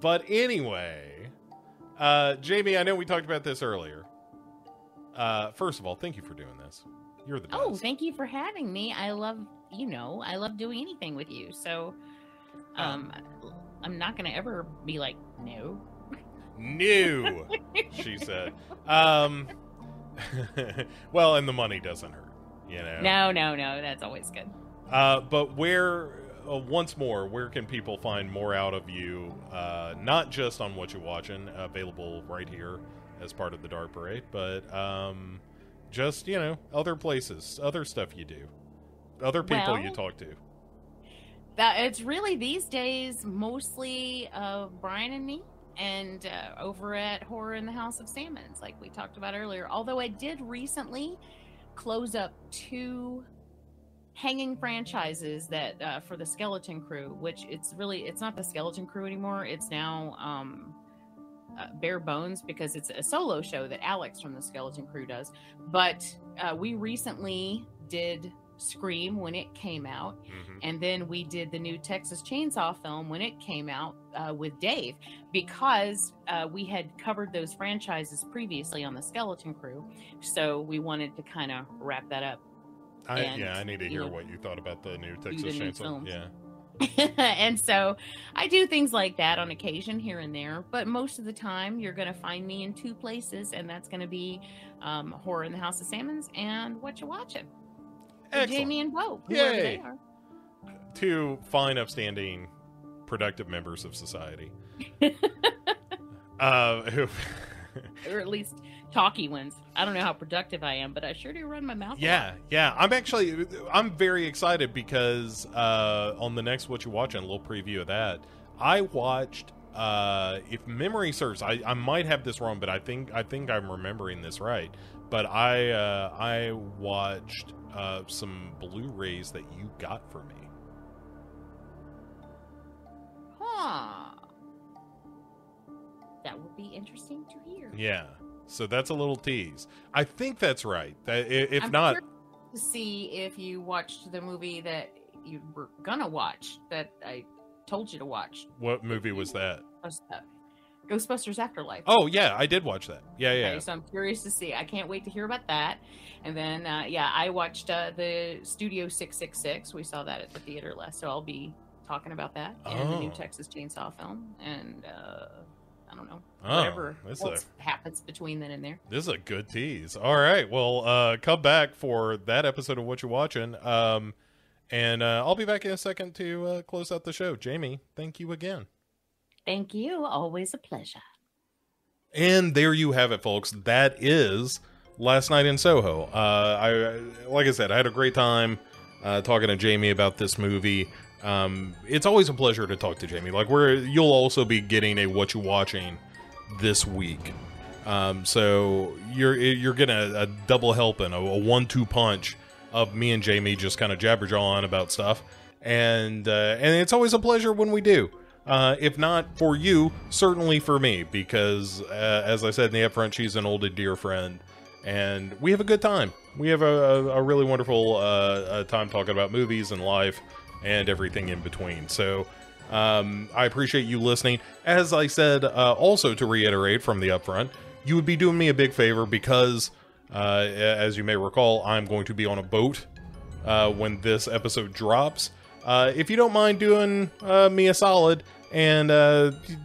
but anyway, uh, Jamie, I know we talked about this earlier. Uh, first of all, thank you for doing this. You're the best. Oh, thank you for having me. I love, you know, I love doing anything with you. So, um, I'm not gonna ever be like, no. New, (laughs) she said. Um, (laughs) well, and the money doesn't hurt, you know. No, no, no. That's always good. Uh, but where, uh, once more, where can people find more out of you? Uh, not just on what you're watching, available right here as part of the Dark Parade, but um, just you know, other places, other stuff you do, other people you talk to. That it's really these days mostly uh, Brian and me, and uh, over at Horror in the House of Sammons, like we talked about earlier. Although I did recently close up two hanging franchises that uh, for the Skeleton Crew, which it's really it's not the Skeleton Crew anymore. It's now um, uh, Bare Bones because it's a solo show that Alex from the Skeleton Crew does. But uh, we recently did Scream when it came out. Mhm. And then we did the new Texas Chainsaw film when it came out uh, with Dave because uh, we had covered those franchises previously on the Skeleton Crew. So we wanted to kind of wrap that up. I, and, yeah, I need to hear know, what you thought about the new Texas new Chainsaw. films. Yeah. (laughs) and so I do things like that on occasion here and there. But most of the time, you're going to find me in two places, and that's going to be um, Horror in the House of Sammons and What You Watching. Excellent. Jamie and whoever Yay. they are. Two fine, upstanding, productive members of society. (laughs) uh, who, (laughs) or at least talky ones. I don't know how productive I am, but I sure do run my mouth. yeah, yeah. I'm actually, I'm very excited because uh, on the next what you watching, a little preview of that. I watched. Uh, if memory serves, I, I might have this wrong, but I think I think I'm remembering this right. But I uh, I watched uh, some Blu-rays that you got for me. Huh. That would be interesting to hear. Yeah. So that's a little tease. I think that's right. That If I'm not, to see if you watched the movie that you were gonna watch that I told you to watch. What movie was that? Ghostbusters Afterlife. Oh yeah, I did watch that. Yeah, yeah. Okay, so I'm curious to see. I can't wait to hear about that. And then, uh, yeah, I watched uh, the Studio 666. We saw that at the theater last, so I'll be talking about that and the new Oh. Texas Chainsaw film. And uh, I don't know, Oh, whatever that's else happens between then and there. This is a good tease. All right. Well, uh, come back for that episode of What You're Watching. Um, and uh, I'll be back in a second to uh, close out the show. Jamie, thank you again. Thank you. Always a pleasure. And there you have it, folks. That is last night in Soho. Uh, I like I said, I had a great time uh, talking to Jamie about this movie. Um, it's always a pleasure to talk to Jamie. Like we're you'll also be getting a what you watching this week. Um, so you're you're getting a, a double helping, a, a one-two punch of me and Jamie just kind of jabber on about stuff, and uh, and it's always a pleasure when we do. Uh, if not for you, certainly for me, because uh, as I said in the upfront, she's an old dear friend, and we have a good time. We have a, a, a really wonderful uh, uh, time talking about movies and life and everything in between. So um, I appreciate you listening. As I said, uh, also to reiterate from the upfront, you would be doing me a big favor because, uh, as you may recall, I'm going to be on a boat uh, when this episode drops. Uh, if you don't mind doing me a solid and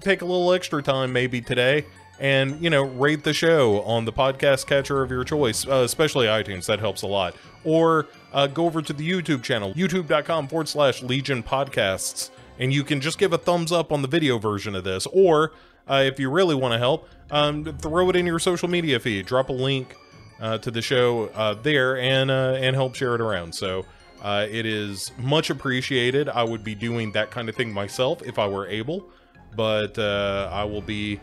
take a little extra time maybe today and, you know, rate the show on the podcast catcher of your choice, uh, especially iTunes, that helps a lot. Or uh, go over to the YouTube channel, youtube.com forward slash Legion Podcasts, and you can just give a thumbs up on the video version of this. Or uh, if you really want to help, um, throw it in your social media feed, drop a link uh, to the show uh, there, and uh, and help share it around. So it is much appreciated. I would be doing that kind of thing myself if I were able, but I will be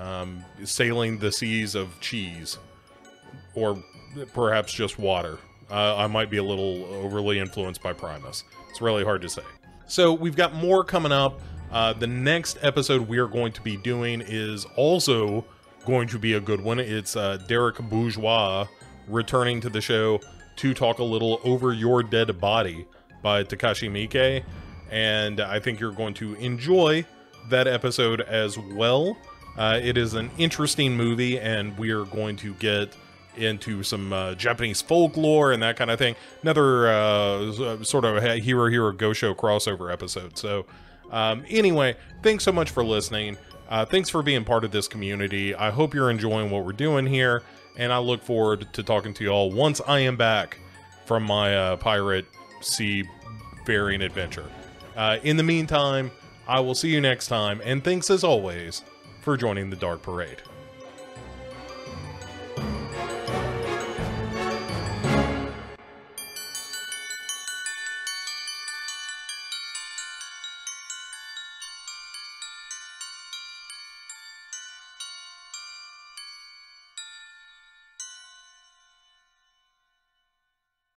um, sailing the seas of cheese, or perhaps just water. Uh, I might be a little overly influenced by Primus. It's really hard to say. So we've got more coming up. Uh, the next episode we are going to be doing is also going to be a good one. It's uh, Derek Bourgeois returning to the show to talk a little over Your Dead Body by Takashi Miike. And I think you're going to enjoy that episode as well. Uh, it is an interesting movie, and we are going to get into some uh, Japanese folklore and that kind of thing. Another uh, sort of Hero Hero Go Show crossover episode. So, um, anyway, thanks so much for listening. Uh, thanks for being part of this community. I hope you're enjoying what we're doing here, and I look forward to talking to you all once I am back from my uh, pirate sea faring adventure. Uh, in the meantime, I will see you next time, and thanks as always for joining the Dark Parade.